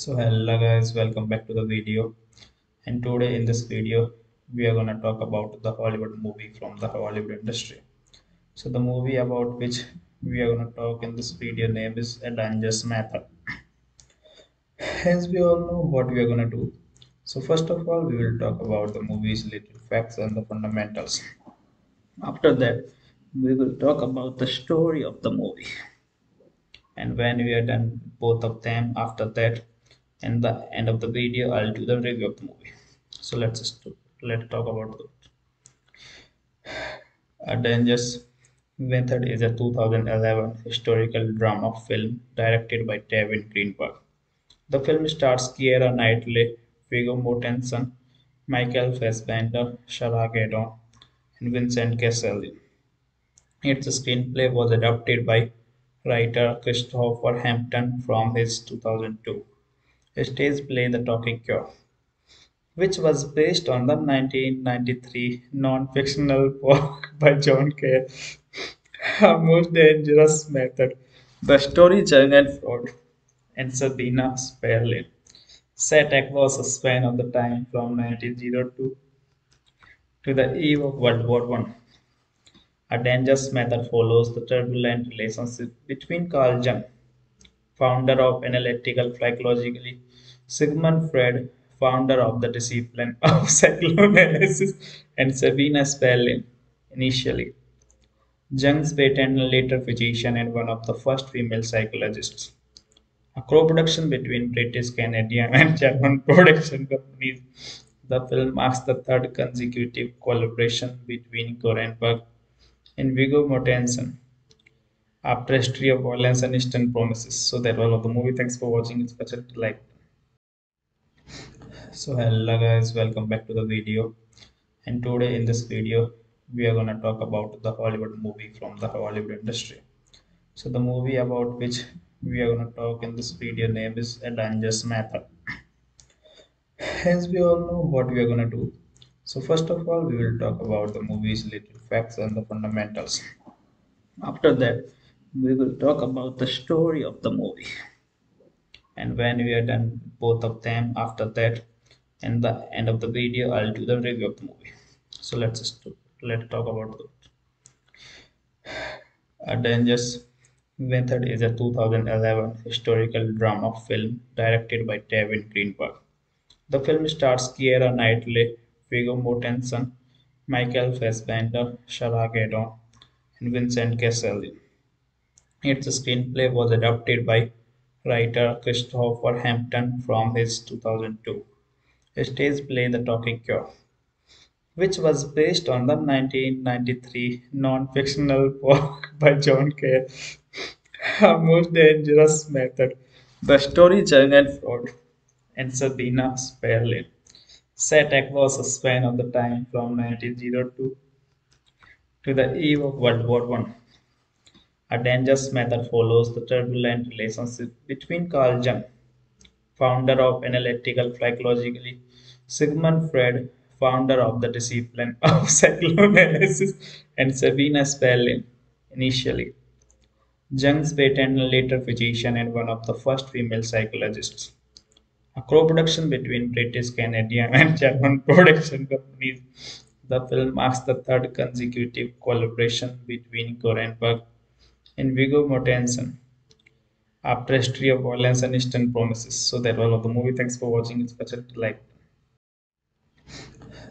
So hello guys welcome back to the video. And today in this video we are going to talk about the hollywood movie from the hollywood industry. So the movie about which we are going to talk in this video name is a dangerous method as we all know what we are going to do. So first of all we will talk about the movie's little facts and the fundamentals. After that we will talk about the story of the movie. And when we are done both of them after that in the end of the video i'll do the review of the movie. So let's just let's talk about that a dangerous method is a 2011 historical drama film directed by david Cronenberg. The film stars Keira Knightley, Viggo Mortensen, Michael Fassbender, Sarah Gadon, and Vincent Cassel. Its screenplay was adapted by writer Christopher Hampton from his 2002 stage play The Talking Cure, which was based on the 1993 non-fictional work by John Kerr, A Most Dangerous Method. The story Jürgen Freud and Sabina Spielrein set across a span of the time from 1902 to the eve of World War One. A dangerous method follows the turbulent relationship between Carl Jung, founder of analytical psychology, Sigmund Freud, founder of the discipline of psychoanalysis, and Sabina Spielrein, initially. Jung's patient and later physician and one of the first female psychologists. A co-production between British, Canadian, and German production companies, the film marks the third consecutive collaboration between Cronenberg and Viggo Mortensen after history of violence and Eastern promises. So that was all of the movie. Thanks for watching. It's special to like. So hello guys, welcome back to the video. And today in this video, we are gonna talk about the Hollywood movie from the Hollywood industry. So the movie about which we are going to talk in this video name is a dangerous method as we all know what we are going to do so first of all we will talk about the movie's little facts and the fundamentals after that we will talk about the story of the movie and when we are done both of them after that in the end of the video i'll do the review of the movie so let's just let's talk about that a dangerous Method is a 2011 historical drama film directed by David Cronenberg. The film stars Keira Knightley, Viggo Mortensen, Michael Fassbender, Sarah Gadon, and Vincent Cassel. Its screenplay was adapted by writer Christopher Hampton from his 2002 stage play The Talking Cure, which was based on the 1993 non-fictional work by John Kerr, a most dangerous method. The story Jürgen Freud and Sabina Spielrein set across a span of the time from 1902 to the eve of World War One. A dangerous method follows the turbulent relationship between Carl Jung, founder of analytical psychology, Sigmund Freud, founder of the discipline of psychoanalysis, and Sabina Spielrein, initially Jung's patient and later physician and one of the first female psychologists. A co-production between British, Canadian, and German production companies, the film marks the third consecutive collaboration between Cronenberg and Viggo Mortensen after history of violence and Eastern promises. So that was all of the movie. Thanks for watching. It's special to like.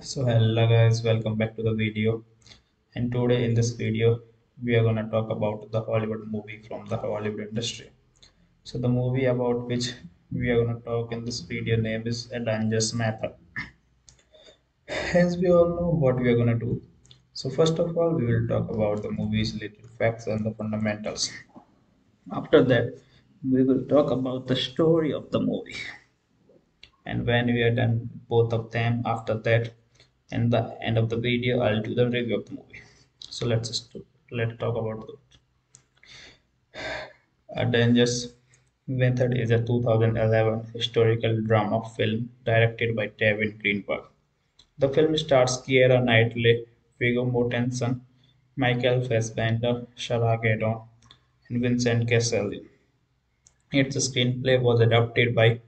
So hello guys, welcome back to the video. And today in this video, we are going to talk about the Hollywood movie from the Hollywood industry. So the movie about which we are going to talk in this video name is A Dangerous Method. As we all know what we are going to do. So first of all, we will talk about the movie's little facts and the fundamentals. After that, we will talk about the story of the movie. And when we are done both of them, after that, in the end of the video, I'll do the review of the movie. So let's just let's talk about that. A Dangerous Method is a 2011 historical drama film directed by David Cronenberg. The film stars Keira Knightley, Viggo Mortensen, Michael Fassbender, Sarah Gadon, and Vincent Cassel. Its screenplay was adapted by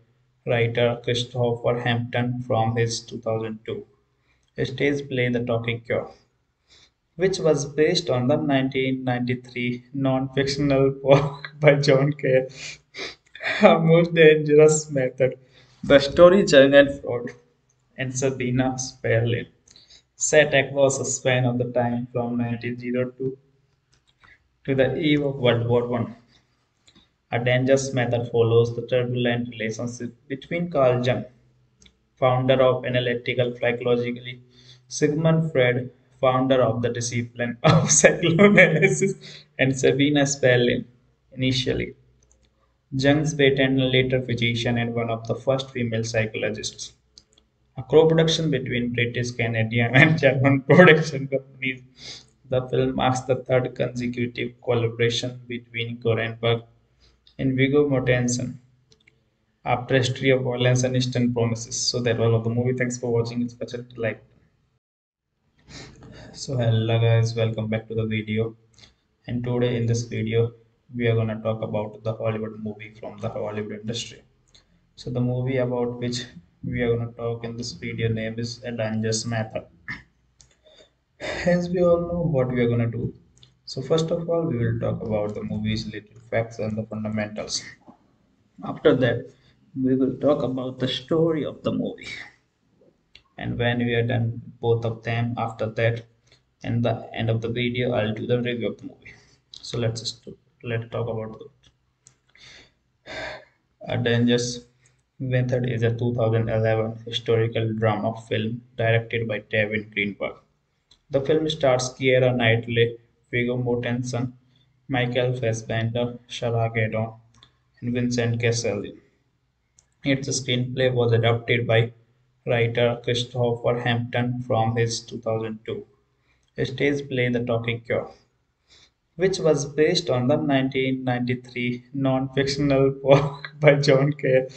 writer Christopher Hampton from his 2002 stage play The Talking Cure, which was based on the 1993 non-fictional work by John Kerr, A Most Dangerous Method. The story Freud and Sabina Spielrein set across a span of the time from 1902 to the eve of World War I. A dangerous method follows the turbulent relationship between Carl Jung, founder of analytical psychology, Sigmund Freud, founder of the discipline of psychoanalysis, and Sabina Spielrein, initially Jung's patient and later physician and one of the first female psychologists. A co-production between British, Canadian, and German production companies, the film marks the third consecutive collaboration between Cronenberg and Viggo Mortensen after history of violence and Eastern promises. So that was all of the movie. Thanks for watching. It's special like. So hello guys, welcome back to the video. And today in this video, we are gonna talk about the Hollywood movie from the Hollywood industry. So the movie about which we are going to talk in this video. Name is a dangerous method as we all know what we are going to do. So first of all we will talk about the movie's little facts and the fundamentals. After that we will talk about the story of the movie. And when we are done both of them after that in the end of the video i'll do the review of the movie. So let's let's talk about that dangerous Method is a 2011 historical drama film directed by David Cronenberg. The film stars Keira Knightley, Viggo Mortensen, Michael Fassbender, Sarah Gadon, and Vincent Cassel. Its screenplay was adapted by writer Christopher Hampton from his 2002 stage play The Talking Cure, which was based on the 1993 non-fictional work by John a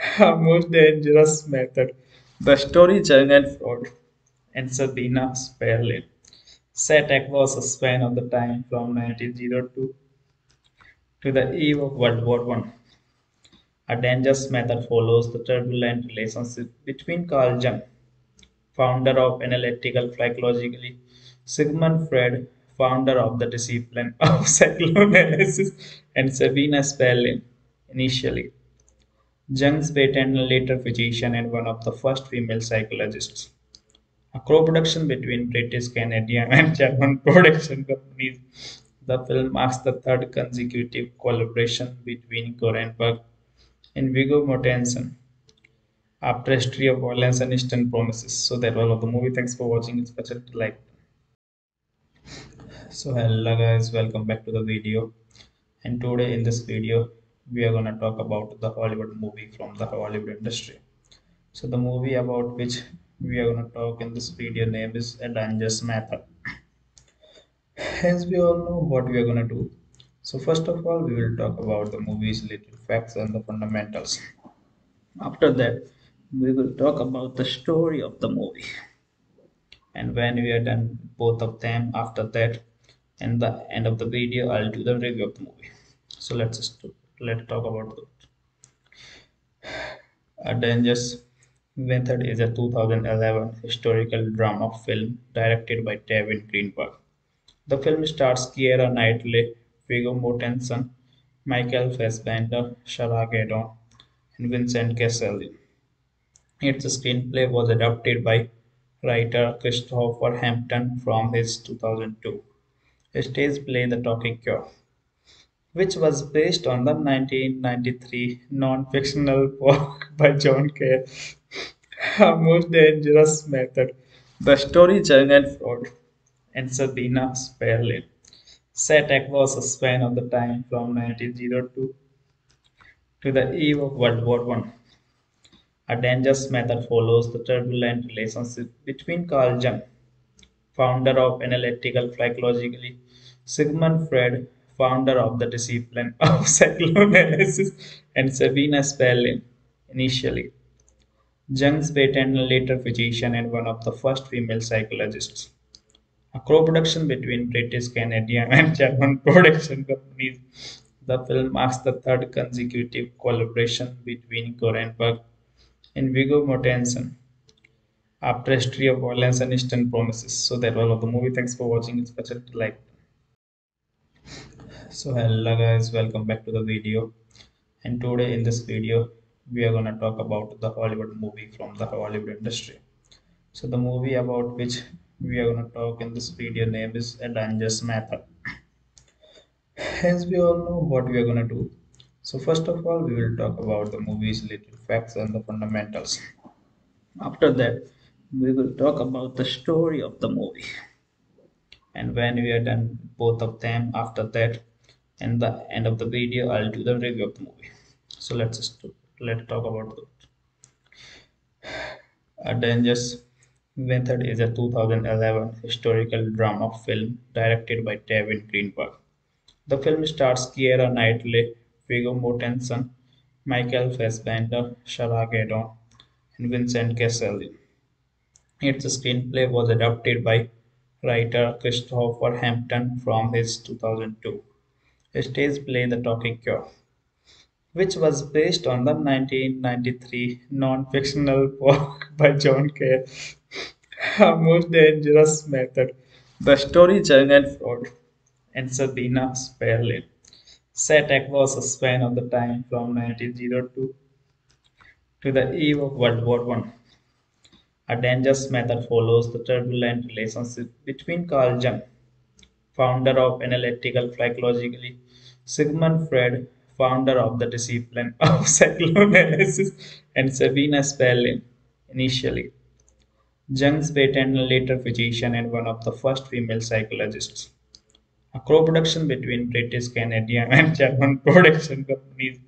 most dangerous method. The story Jürgen Freud and Sabina Spielrein set across a span of the time from 1902 to the eve of World War One. A dangerous method follows the turbulent relationship between Carl Jung, founder of analytical psychology, Sigmund Freud, founder of the discipline of psychoanalysis, and Sabina Spielrein, initially Jung's patient later physician and one of the first female psychologists. A co-production between British, Canadian, and German production companies, the film marks the third consecutive collaboration between Cronenberg and Viggo Mortensen after history of violence and Eastern promises. So that was all of the movie. Thanks for watching. It's special like. So hello guys, welcome back to the video. And today in this video, we are going to talk about the Hollywood movie from the Hollywood industry. So the movie about which we are going to talk in this video name is A Dangerous Method. As we all know what we are going to do. So first of all, we will talk about the movie's little facts and the fundamentals. After that, we will talk about the story of the movie. And when we are done both of them, after that, in the end of the video, I'll do the review of the movie. So let's just let's talk about that. A Dangerous Method is a 2011 historical drama film directed by David Cronenberg. The film stars Keira Knightley, Viggo Mortensen, Michael Fassbender, Sarah Gadon, and Vincent Cassel. Its screenplay was adapted by writer Christopher Hampton from his 2002 stage play The Talking Cure which was based on the 1993 non-fictional work by John Kerr, A Most Dangerous Method. The story Jürgen Freud and Sabina Spielrein set across a span of the time from 1902 To the eve of World War One, a dangerous method follows the turbulent relationship between Carl Jung, founder of analytical psychology, Sigmund Freud, founder of the discipline of psychoanalysis, and Sabina Spielrein, initially Jung's patient and later physician and one of the first female psychologists. A co-production between British, Canadian, and German production companies, the film marks the third consecutive collaboration between Cronenberg and Viggo Mortensen after History of Violence and Eastern Promises. So that was all of the movie. Thanks for watching. It's special like. So hello guys, welcome back to the video. And today in this video, we are gonna talk about the Hollywood movie from the Hollywood industry. So the movie about which we are gonna talk in this video name is A Dangerous Method. As we all know what we are gonna do. So first of all, we will talk about the movie's little facts and the fundamentals. After that, we will talk about the story of the movie. And when we are done both of them, after that, in the end of the video, I'll do the review of the movie. So let's just let's talk about that. A Dangerous Method is a 2011 historical drama film directed by David Cronenberg. The film stars Keira Knightley, Viggo Mortensen, Michael Fassbender, Sarah Gadon, and Vincent Cassel. Its screenplay was adapted by writer Christopher Hampton from his 2002 stage play The Talking Cure, which was based on the 1993 non-fictional work by John Kerr, A Most Dangerous Method. The story Jung and Freud and Sabina Spielrein set across a span of the time from 1902 to the eve of World War One. A dangerous method follows the turbulent relationship between Carl Jung, founder of analytical psychology, Sigmund Freud, founder of the discipline of psychoanalysis, and Sabina Spielrein, initially. Jung's patient and later physician and one of the first female psychologists. A co-production between British, Canadian, and German production companies,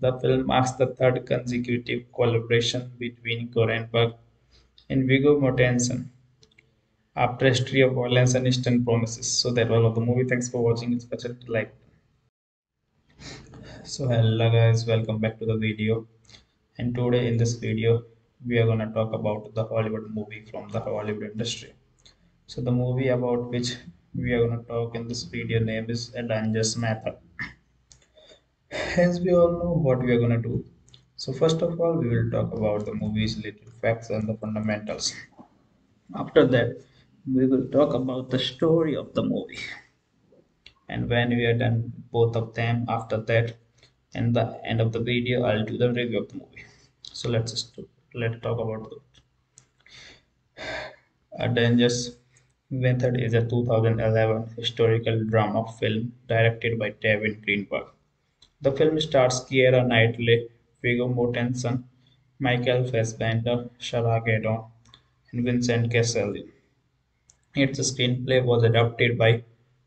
the film marks the third consecutive collaboration between Cronenberg and Viggo Mortensen after History of Violence and Eastern Promises. So that was all of the movie. Thanks for watching. It's special like. So hello guys, welcome back to the video. And today in this video, we are gonna talk about the Hollywood movie from the Hollywood industry. So the movie about which we are gonna talk in this video name is A Dangerous Method. As we all know what we are gonna do. So first of all, we will talk about the movie's little facts and the fundamentals. After that, we will talk about the story of the movie. And when we are done both of them, after that, in the end of the video, I'll do the review of the movie. So let's just let's talk about that. A Dangerous Method is a 2011 historical drama film directed by David Cronenberg. The film stars Keira Knightley, Viggo Mortensen, Michael Fassbender, Sarah Gadon, and Vincent Cassel. Its screenplay was adapted by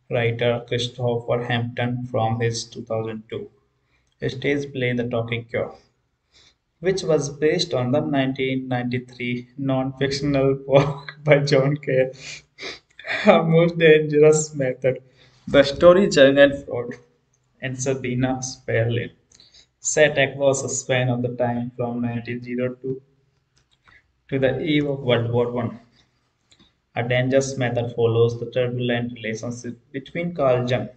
writer Christopher Hampton from his 2002 stage play The Talking Cure, which was based on the 1993 non-fictional work by John Kerr, A Most Dangerous Method. The story and Freud and Sabina Spielrein set across a span of the time from 1902 to the eve of World War One. A dangerous method follows the turbulent relationship between Carl Jung,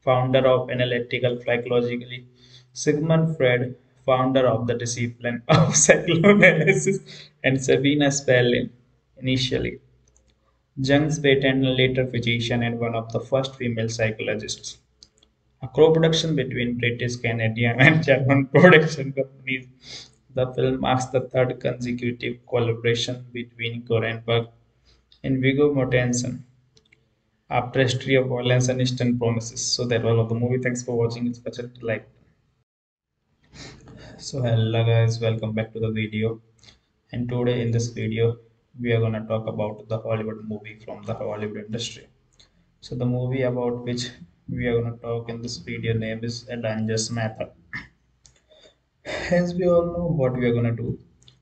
founder of analytical psychology, Sigmund Freud, founder of the discipline of psychoanalysis, and Sabina Spielrein, initially Jung's patient and later physician and one of the first female psychologists. A co-production between British, Canadian, and German production companies, the film marks the third consecutive collaboration between Cronenberg and Viggo Mortensen after History of Violence and Eastern Promises. So that was all of the movie. Thanks for watching. It's special like. So hello guys, welcome back to the video. And today in this video, we are gonna talk about the Hollywood movie from the Hollywood industry. So the movie about which we are gonna talk in this video name is A Dangerous Method. As we all know what we are gonna do.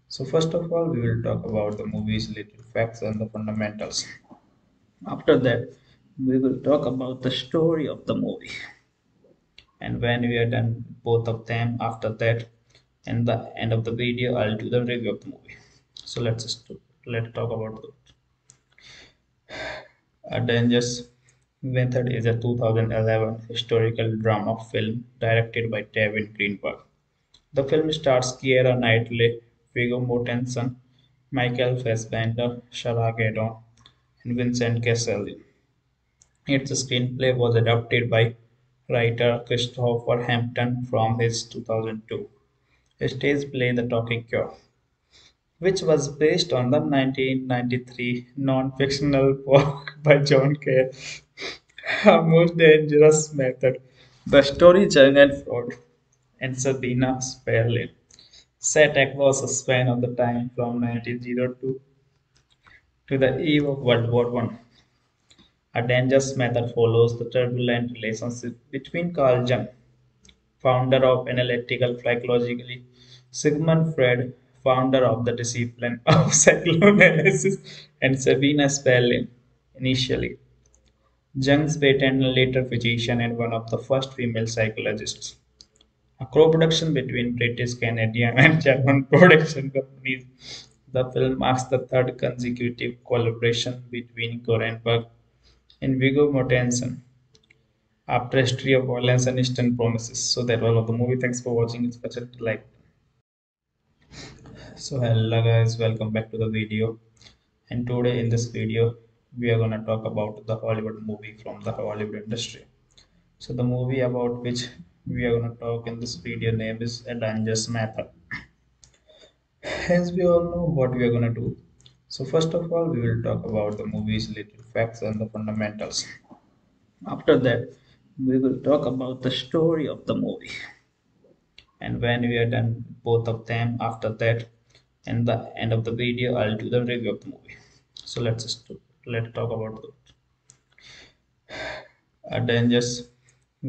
So first of all, we will talk about the movie's little facts and the fundamentals. After that, we will talk about the story of the movie. And when we are done both of them, after that, in the end of the video, I'll do the review of the movie. So let's just let's talk about that. A Dangerous Method is a 2011 historical drama film directed by David Cronenberg. The film stars Keira Knightley, Viggo Mortensen, Michael Fassbender, Sarah Gadon, and Vincent Cassel. Its screenplay was adapted by writer Christopher Hampton from his 2002 stage play The Talking Cure, which was based on the 1993 non-fictional work by John Kerr, A Most Dangerous Method. The story Jürgen Freud and Sabina Spielrein set across a span of the time from 1902 to the eve of World War I. A dangerous method follows the turbulent relationship between Carl Jung, founder of analytical psychology, Sigmund Freud, founder of the discipline of psychoanalysis, and Sabina Spielrein, initially Jung's patient and later physician and one of the first female psychologists. A co-production between British, Canadian, and German production companies, the film marks the third consecutive collaboration between Cronenberg and Viggo Mortensen after history of violence and Eastern promises. So that was all of the movie. Thanks for watching. It's special like. So hello guys, welcome back to the video. And today in this video, we are gonna talk about the Hollywood movie from the Hollywood industry. So the movie about which we are going to talk in this video. Name is a dangerous method as we all know what we are going to do. So first of all we will talk about the movie's little facts and the fundamentals. After that we will talk about the story of the movie. And when we are done both of them after that in the end of the video i'll do the review of the movie. So let's let's talk about that a dangerous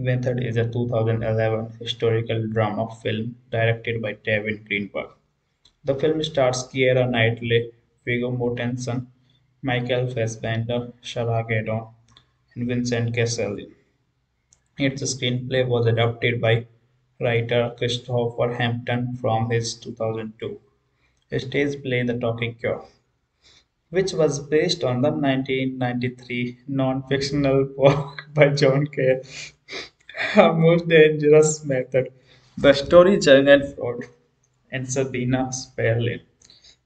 Method is a 2011 historical drama film directed by David Cronenberg. The film stars Keira Knightley, Viggo Mortensen, Michael Fassbender, Sarah Gadon, and Vincent Cassel. Its screenplay was adapted by writer Christopher Hampton from his 2002 stage play The Talking Cure, which was based on the 1993 non-fictional work by John Kerr a most dangerous method. The story Jürgen Freud and Sabina Spielrein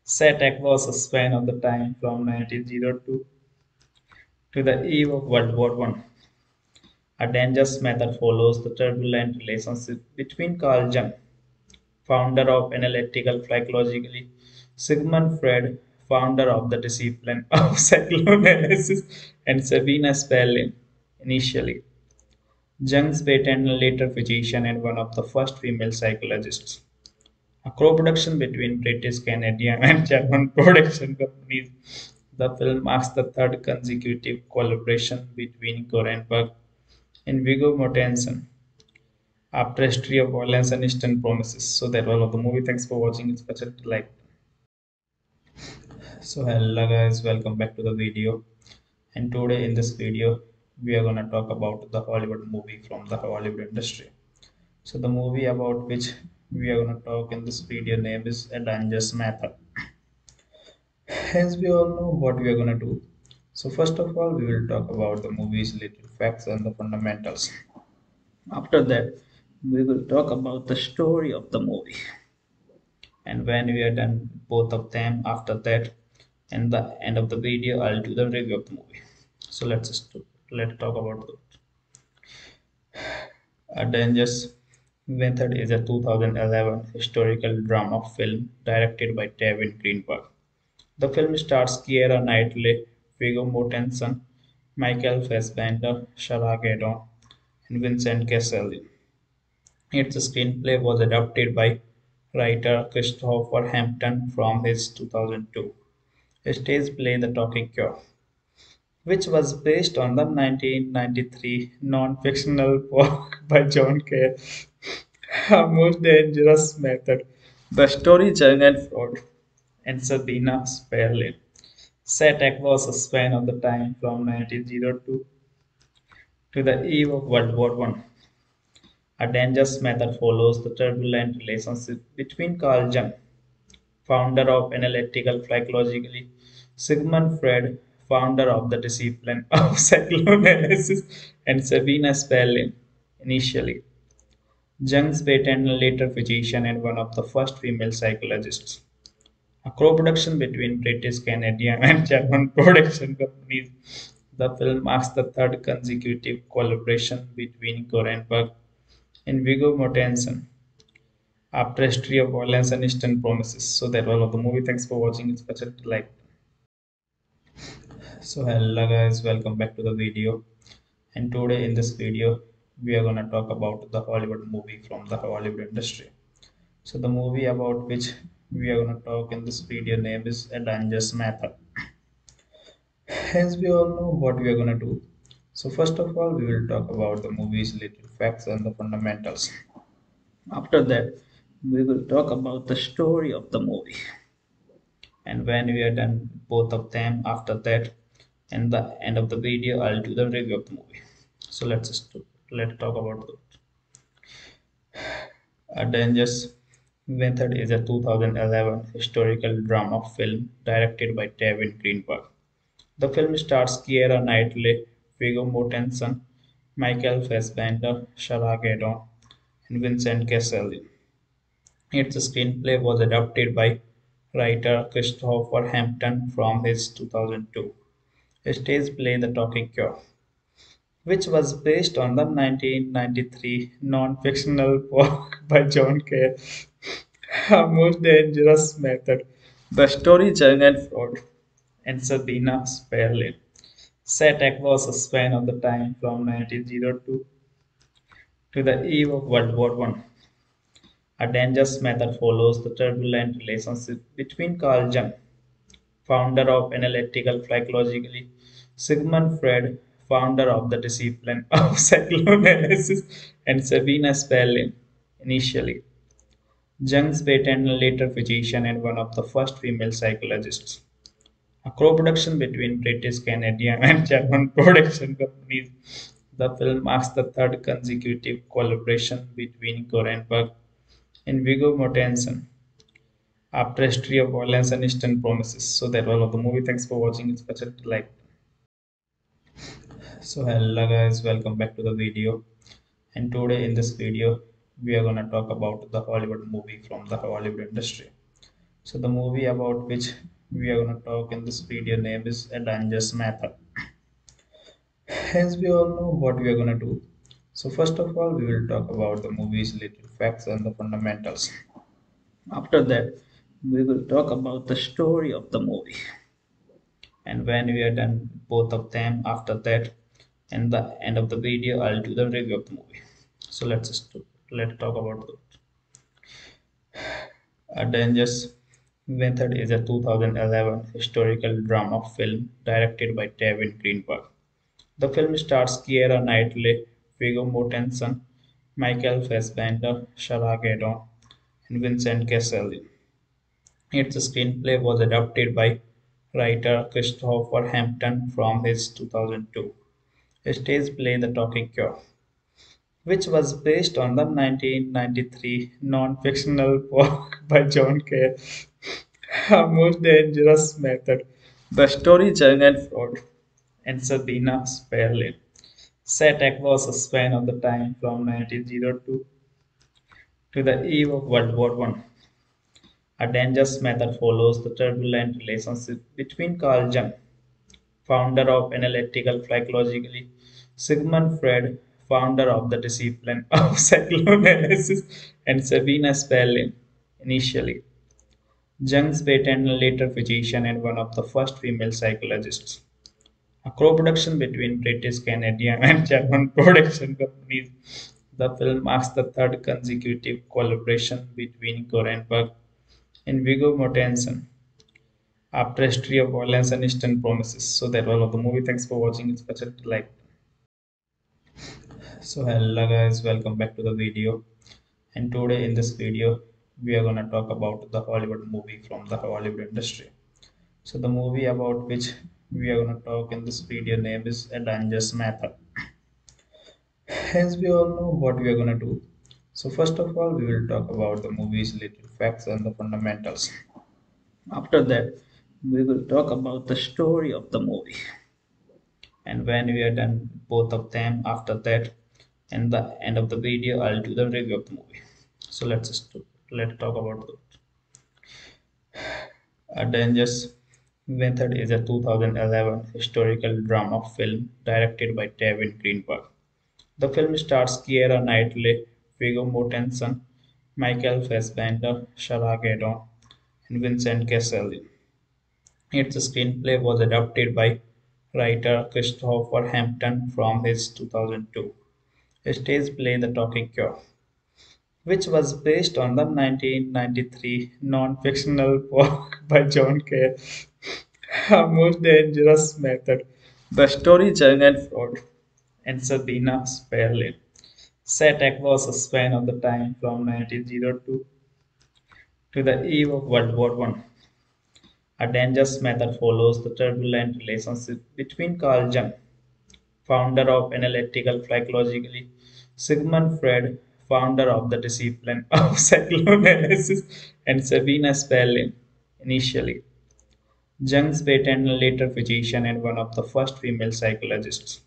set across a span of the time from 1902 to the eve of World War One. A dangerous method follows the turbulent relationship between Carl Jung, founder of analytical psychology, Sigmund Freud, founder of the discipline of psychoanalysis, and Sabina Spielrein, initially Jung's patient and later physician and one of the first female psychologists. A co-production between British, Canadian, and German production companies, the film marks the third consecutive collaboration between Cronenberg and Viggo Mortensen after a history of violence and Eastern promises. So that was all of the movie. Thanks for watching. It's special to like. So hello guys, welcome back to the video. And today in this video, we are going to talk about the Hollywood movie from the Hollywood industry. So the movie about which we are going to talk in this video name is A Dangerous Method. As we all know what we are going to do. So first of all, we will talk about the movie's little facts and the fundamentals. After that, we will talk about the story of the movie. And when we are done both of them, after that, in the end of the video, I'll do the review of the movie. So let's just let's talk about that. A Dangerous Method is a 2011 historical drama film directed by David Cronenberg. The film stars Keira Knightley, Viggo Mortensen, Michael Fassbender, Sarah Gadon, and Vincent Cassel. Its screenplay was adapted by writer Christopher Hampton from his 2002 stage play The Talking Cure which was based on the 1993 non-fictional work by John Kerr, A most dangerous method. The story Jughead Fraud and Sabina Spielrein set across a span of the time from 1902 to the eve of World War One. A dangerous method follows the turbulent relationship between Carl Jung, founder of analytical psychology, Sigmund Freud, founder of the discipline of psychoanalysis, and Sabina Spielrein, initially. Jung's patient and later physician and one of the first female psychologists. A co-production between British, Canadian, and German production companies, the film marks the third consecutive collaboration between Cronenberg and Viggo Mortensen after History of Violence and Eastern Promises. So that was all of the movie. Thanks for watching. It's special to like. So hello guys, welcome back to the video. And today in this video, we are gonna talk about the Hollywood movie from the Hollywood industry. So the movie about which we are gonna talk in this video name is A Dangerous Method. As we all know what we are gonna do. So first of all, we will talk about the movie's little facts and the fundamentals. After that, we will talk about the story of the movie. And when we are done both of them, after that, and the end of the video, I'll do the review of the movie. So let's just let's talk about that. A Dangerous Method is a 2011 historical drama film directed by David Cronenberg. The film stars Keira Knightley, Viggo Mortensen, Michael Fassbender, Sarah Gadon, and Vincent Cassel. Its screenplay was adapted by writer Christopher Hampton from his 2002 stage play The Talking Cure, which was based on the 1993 non-fictional work by John Kerr, A Most Dangerous Method. The story Jughead Fraud and Sabina Spielrein set across a span of the time from 1902 to the eve of World War One. A dangerous method follows the turbulent relationship between Carl Jung, founder of analytical psychology, Sigmund Freud, founder of the discipline of psychoanalysis, and Sabina Spielrein, initially Jung's patient and later physician and one of the first female psychologists. A co-production between British, Canadian, and German production companies, the film marks the third consecutive collaboration between Cronenberg and Viggo Mortensen after History of Violence and Eastern Promises. So that was all of the movie. Thanks for watching. It's special to like. So hello guys, welcome back to the video. And today in this video, we are gonna talk about the Hollywood movie from the Hollywood industry. So the movie about which we are gonna talk in this video name is A Dangerous Method. As we all know what we are gonna do. So first of all, we will talk about the movie's little facts and the fundamentals. After that, we will talk about the story of the movie. And when we are done both of them, after that, and the end of the video, I'll do the review of the movie. So let's just let's talk about that. A Dangerous Method is a 2011 historical drama film directed by David Cronenberg. The film stars Keira Knightley, Viggo Mortensen, Michael Fassbender, Sarah Gadon, and Vincent Cassel. Its screenplay was adapted by writer Christopher Hampton from his 2002 stage play The Talking Cure, which was based on the 1993 non-fictional work by John Kerr, A Most Dangerous Method. The story Jughead Fraud and Sabina Spielrein set across a span of the time from 1902 to the eve of World War I. A dangerous method follows the turbulent relationship between Carl Jung, founder of analytical psychology, Sigmund Freud, founder of the discipline of psychoanalysis, and Sabina Spielrein, initially Jung's patient and later physician and one of the first female psychologists. A co-production between British, Canadian, and German production companies, the film marks the third consecutive collaboration between Cronenberg and Viggo Mortensen after History of Violence and Eastern Promises. So that was all of the movie. Thanks for watching. It's special to like. So hello guys, welcome back to the video. and today in this video we are going to talk about the Hollywood movie from the Hollywood industry. So the movie about which we are going to talk in this video name is A Dangerous Method. As we all know what we are going to do. So first of all we will talk about the movie's little facts and the fundamentals. After that we will talk about the story of the movie. And when we are done both of them after that in the end of the video I'll do the review of the movie. So let's let's talk about that. A Dangerous Method is a 2011 historical drama film directed by David Cronenberg. The film stars Keira Knightley, Viggo Mortensen, Michael Fassbender, Sarah Gadon, and Vincent Cassel. Its screenplay was adapted by writer Christopher Hampton from his 2002 stage play The Talking Cure, which was based on the 1993 non-fictional work by John Kay, A Most Dangerous Method. The story Jürgen Freud and Sabina Spielrein set across a span of the time from 1902 to the eve of World War One. A dangerous method follows the turbulent relationship between Carl Jung, founder of analytical psychology, Sigmund Freud, founder of the discipline of psychoanalysis, and Sabina Spielrein, initially Jung's patient and later physician and one of the first female psychologists.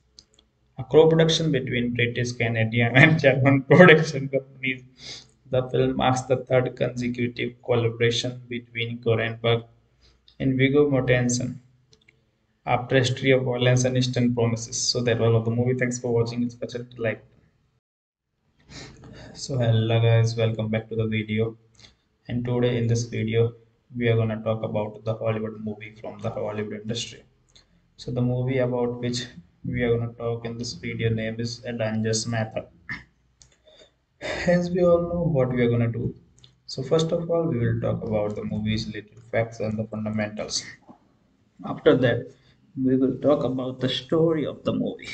A co-production between British, Canadian, and German production companies, the film marks the third consecutive collaboration between Cronenberg and Viggo Mortensen after a history of violence and Eastern promises. So that was all of the movie. Thanks for watching. It's special like. So hello guys, welcome back to the video. And today in this video, we are gonna talk about the Hollywood movie from the Hollywood industry. So the movie about which we are gonna talk in this video name is A Dangerous Method. As we all know what we are gonna do. So first of all, we will talk about the movie's little facts and the fundamentals. After that, we will talk about the story of the movie.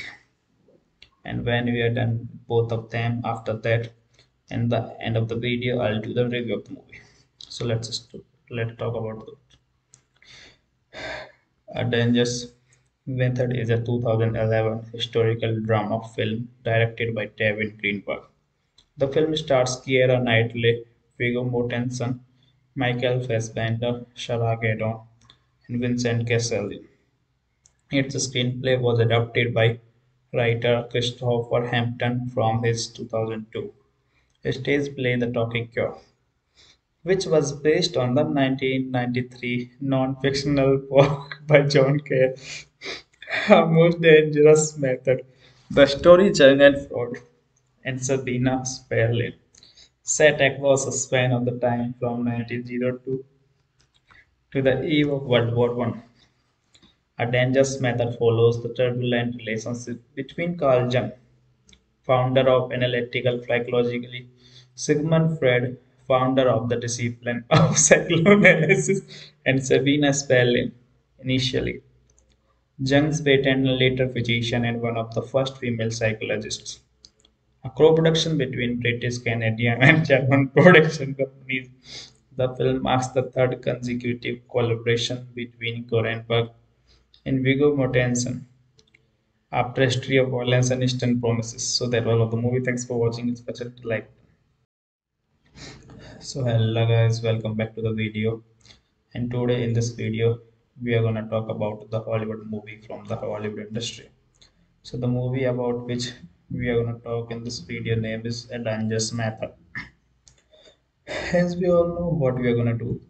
And when we are done both of them, after that, in the end of the video, I'll do the review of the movie. So let's just let's talk about that. A Dangerous Method is a 2011 historical drama film directed by David Cronenberg. The film stars Keira Knightley, Viggo Mortensen, Michael Fassbender, Sarah Gadon, and Vincent Cassel. Its screenplay was adapted by writer Christopher Hampton from his 2002 stage play The Talking Cure, which was based on the 1993 non-fictional work by John Kerr, A Most Dangerous Method. The story Jürgen Freud and Sabina Spielrein set across a span of the time from 1902 to the eve of World War One. A dangerous method follows the turbulent relationship between Carl Jung, founder of analytical psychology, Sigmund Freud, founder of the discipline of psychoanalysis, and Sabina Spielrein, initially. Jung's patient and later physician and one of the first female psychologists. A co-production between British, Canadian, and German production companies, the film marks the third consecutive collaboration between Cronenberg and Viggo Mortensen after history of violence and Eastern promises. So that was all of the movie. Thanks for watching. It's special like. So hello guys, welcome back to the video. And today in this video, we are gonna talk about the Hollywood movie from the Hollywood industry. So the movie about which we are gonna talk in this video name is A Dangerous Method. As we all know what we are gonna do.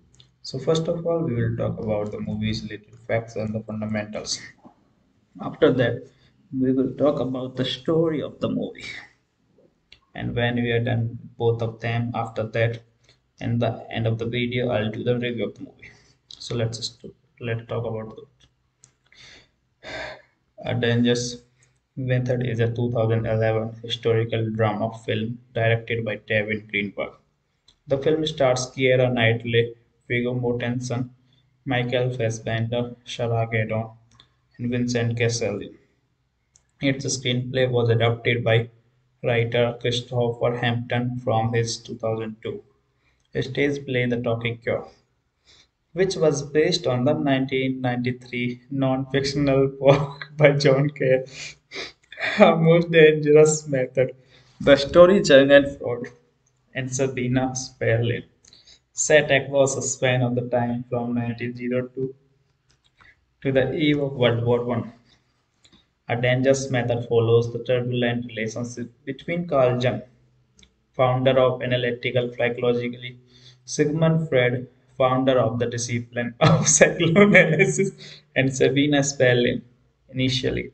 So first of all, we will talk about the movie's little facts and the fundamentals. After that, we will talk about the story of the movie. And when we are done both of them, after that, in the end of the video, I'll do the review of the movie. So let's just let's talk about that. A Dangerous Method is a 2011 historical drama film directed by David Cronenberg. The film stars Keira Knightley, Viggo Mortensen, Michael Fassbender, Sarah Gadon, and Vincent Cassel. Its screenplay was adapted by writer Christopher Hampton from his 2002 stage play The Talking Cure, which was based on the 1993 non-fictional work by John Kerr, A Most Dangerous Method. The story Jürgen Freud and Sabina Spielrein set across a span of the time from 1902 to the eve of World War One. A dangerous method follows the turbulent relationship between Carl Jung, founder of analytical psychology, Sigmund Freud, founder of the discipline of psychoanalysis, and Sabina Spielrein, initially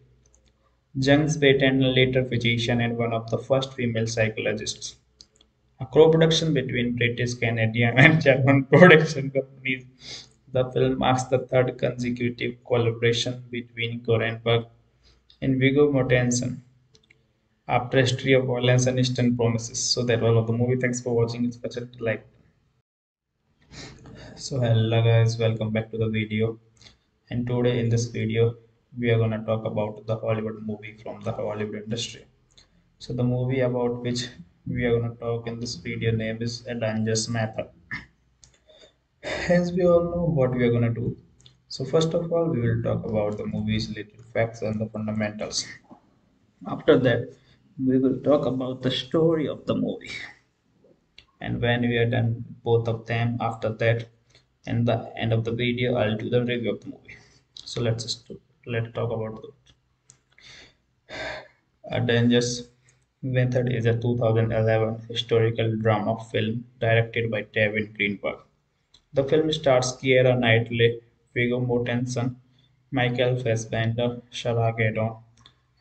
Jung's patient and later physician and one of the first female psychologists. A co-production between British, Canadian, and German production companies, the film marks the third consecutive collaboration between Cronenberg and Viggo Mortensen after History of Violence and Eastern Promises. So that was all of the movie. Thanks for watching. It's special like. So hello guys, welcome back to the video. And today in this video, we are gonna talk about the Hollywood movie from the Hollywood industry. So the movie about which we are going to talk in this video name is a dangerous method as we all know what we are going to do so first of all we will talk about the movie's little facts and the fundamentals. After that we will talk about the story of the movie. And when we are done both of them after that in the end of the video i'll do the review of the movie. So let's just let's talk about that a dangerous Method is a 2011 historical drama film directed by David Cronenberg. The film stars Keira Knightley, Viggo Mortensen, Michael Fassbender, Sarah Gadon,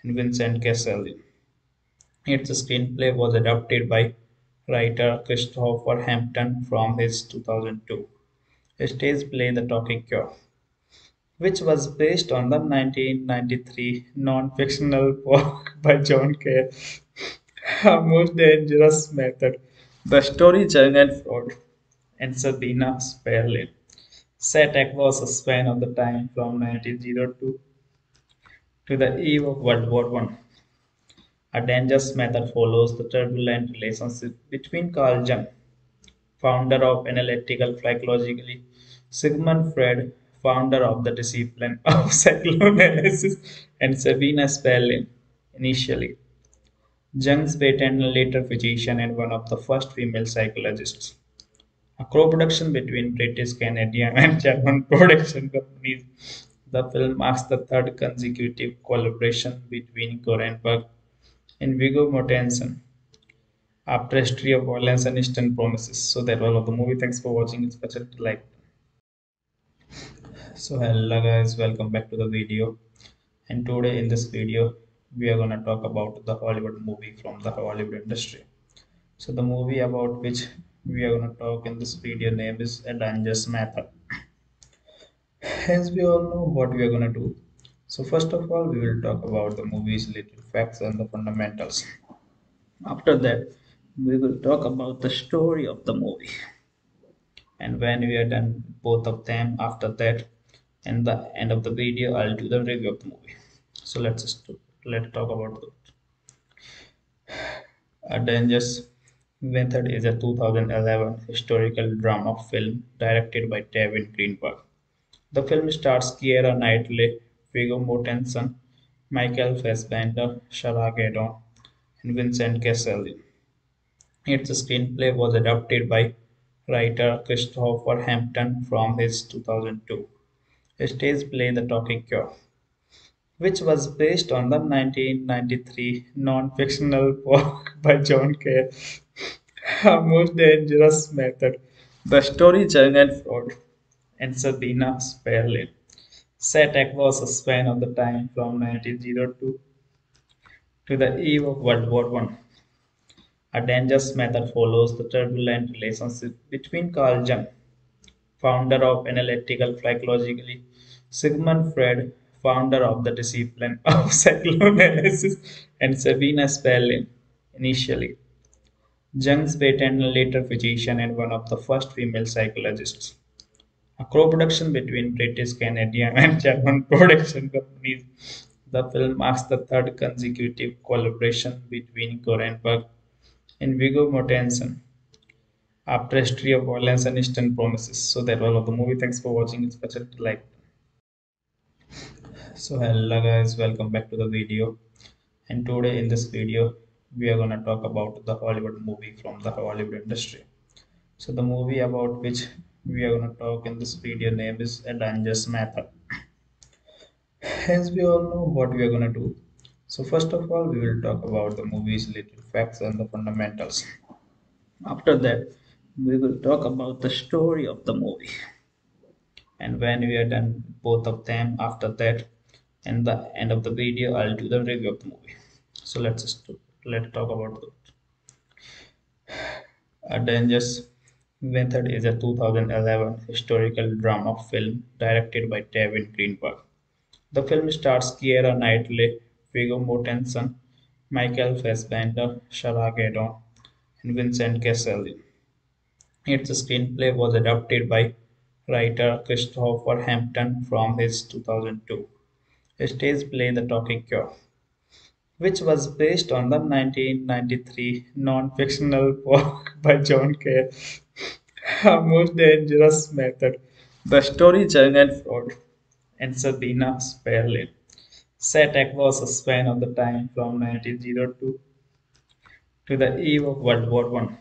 and Vincent Cassel. Its screenplay was adapted by writer Christopher Hampton from his 2002 stage play The Talking Cure, which was based on the 1993 non-fictional work by John Kerr a most dangerous method. The story Jürgen Freud and Sabina Spielrein set across a span of the time from 1902 to the eve of World War I. A dangerous method follows the turbulent relationship between Carl Jung, founder of analytical psychology, Sigmund Freud, founder of the discipline of psychoanalysis, and Sabina Spielrein, initially Jung's patient and later physician and one of the first female psychologists. A co-production between British, Canadian, and German production companies, the film marks the third consecutive collaboration between Cronenberg and Viggo Mortensen after History of Violence and Eastern Promises. So that was all of the movie. Thanks for watching. It's special like. So hello guys, welcome back to the video. And today in this video, we are going to talk about the Hollywood movie from the Hollywood industry. So the movie about which we are going to talk in this video name is A Dangerous Method. As we all know what we are going to do. So first of all, we will talk about the movie's little facts and the fundamentals. After that, we will talk about the story of the movie. And when we are done both of them, after that, in the end of the video, I'll do the review of the movie. So let's just let's talk about that. Dangerous Method is a 2011 historical drama film directed by David Cronenberg. The film stars Keira Knightley, Viggo Mortensen, Michael Fassbender, Sarah Gadon, and Vincent Cassel. Its screenplay was adapted by writer Christopher Hampton from his 2002 stage play The Talking Cure which was based on the 1993 non-fictional work by John Kerr, A Most Dangerous Method. The story Jürgen Freud and Sabina Spielrein set across a span of the time from 1902 to the eve of World War One. A dangerous method follows the turbulent relationship between Carl Jung, founder of analytical psychology, Sigmund Freud, founder of the discipline of psychoanalysis, and Sabina Spielrein, initially Jung's patient and later physician and one of the first female psychologists. A co-production between British, Canadian, and German production companies, The film marks the third consecutive collaboration between Cronenberg and Viggo Mortensen after a history of violence and Eastern promises. So that was all of the movie. Thanks for watching. It's better to like. So hello guys, welcome back to the video. And today in this video, we are gonna talk about the Hollywood movie from the Hollywood industry. So the movie about which we are gonna talk in this video name is A Dangerous Method. As we all know what we are gonna do. So first of all, we will talk about the movie's little facts and the fundamentals. After that, we will talk about the story of the movie. And when we are done both of them, after that, and the end of the video, I'll do the review of the movie. So let's just let's talk about that. A Dangerous Method is a 2011 historical drama film directed by David Cronenberg. The film stars Keira Knightley, Viggo Mortensen, Michael Fassbender, Sarah Gadon, and Vincent Cassel. Its screenplay was adapted by writer Christopher Hampton from his 2002 stage play The Talking Cure, which was based on the 1993 non-fictional work by John Kerr, A Most Dangerous Method. The story Jürgen Freud and Sabina Spielrein set across a span of the time from 1902 to the eve of World War One.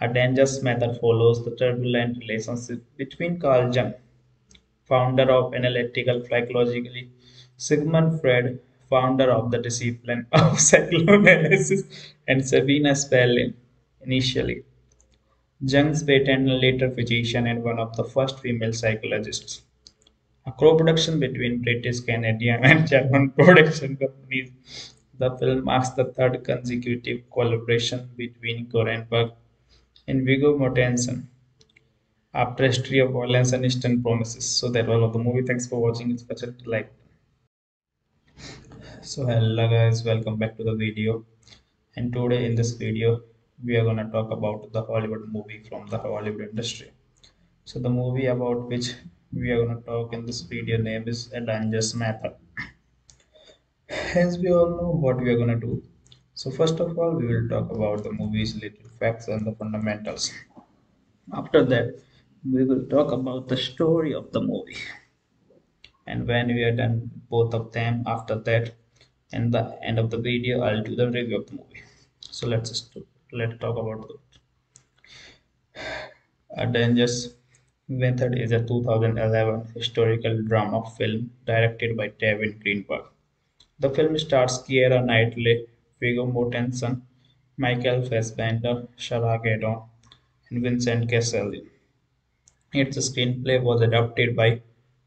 A dangerous method follows the turbulent relationship between Carl Jung, founder of analytical psychology, Sigmund Freud, founder of the discipline of psychoanalysis, and Sabina Spielrein, initially. Jung's patient and later physician and one of the first female psychologists. A co-production between British, Canadian, and German production companies, the film marks the third consecutive collaboration between Cronenberg and Viggo Mortensen after a history of violence and Eastern promises. So that was all of the movie. Thanks for watching. It's better to like. So hello guys, welcome back to the video. And today in this video, we are gonna talk about the Hollywood movie from the Hollywood industry. So the movie about which we are gonna talk in this video name is A Dangerous Method. As we all know what we are gonna do. So first of all, we will talk about the movie's little facts and the fundamentals. After that, we will talk about the story of the movie. And when we are done both of them, after that, and the end of the video, I'll do the review of the movie. So let's just let's talk about that. A Dangerous Method is a 2011 historical drama film directed by David Cronenberg. The film stars Keira Knightley, Viggo Mortensen, Michael Fassbender, Sarah Gadon, and Vincent Cassel. Its screenplay was adapted by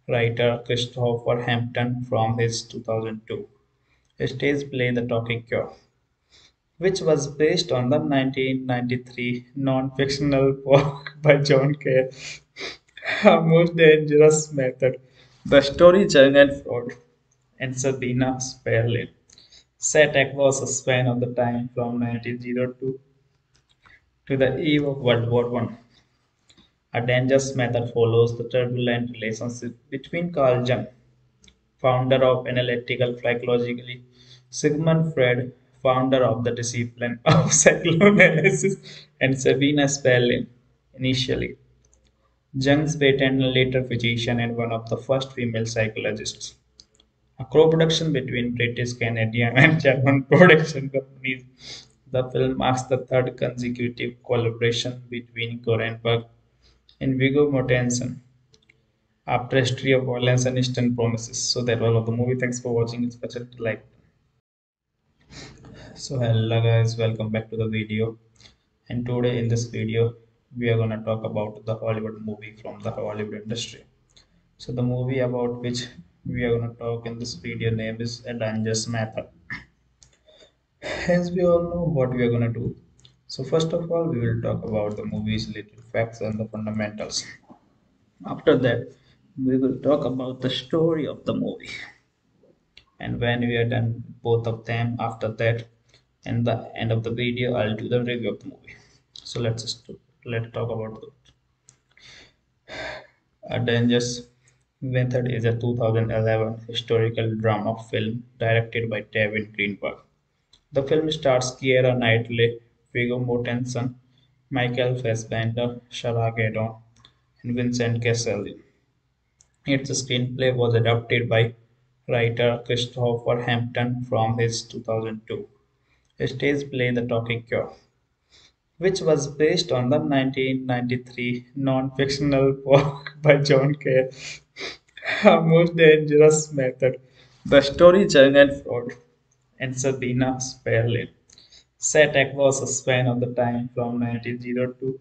writer Christopher Hampton from his 2002 stage play The Talking Cure, which was based on the 1993 non-fictional work by John Kerr, A Most Dangerous Method. The story Jürgen Freud and Sabina Spielrein set across a span of the time from 1902 to the eve of World War One. A dangerous method follows the turbulent relationship between Carl Jung, founder of analytical psychology, Sigmund Freud, founder of the discipline of psychoanalysis, and Sabina Spielrein, initially Jung's patient and later physician and one of the first female psychologists. A co-production between British, Canadian, and German production companies, the film marks the third consecutive collaboration between Cronenberg and Viggo Mortensen after a history of violence and Eastern promises. So that was all of the movie. Thanks for watching. It's better to like. So hello guys, welcome back to the video. And today in this video, we are gonna talk about the Hollywood movie from the Hollywood industry. So the movie about which we are gonna talk in this video name is A Dangerous Method. As we all know what we are gonna do. So first of all, we will talk about the movie's little facts and the fundamentals. After that, we will talk about the story of the movie. And when we are done both of them, after that, and the end of the video, I'll do the review of the movie. So let's just let's talk about that. A Dangerous Method is a 2011 historical drama film directed by David Cronenberg. The film stars Keira Knightley, Viggo Mortensen, Michael Fassbender, Sarah Gadon, and Vincent Cassel. Its screenplay was adapted by writer Christopher Hampton from his 2002 stage play The Talking Cure, which was based on the 1993 non-fictional work by John Kerr, A Most Dangerous Method. The story Jürgen Freud and Sabina Spielrein set across a span of the time from 1902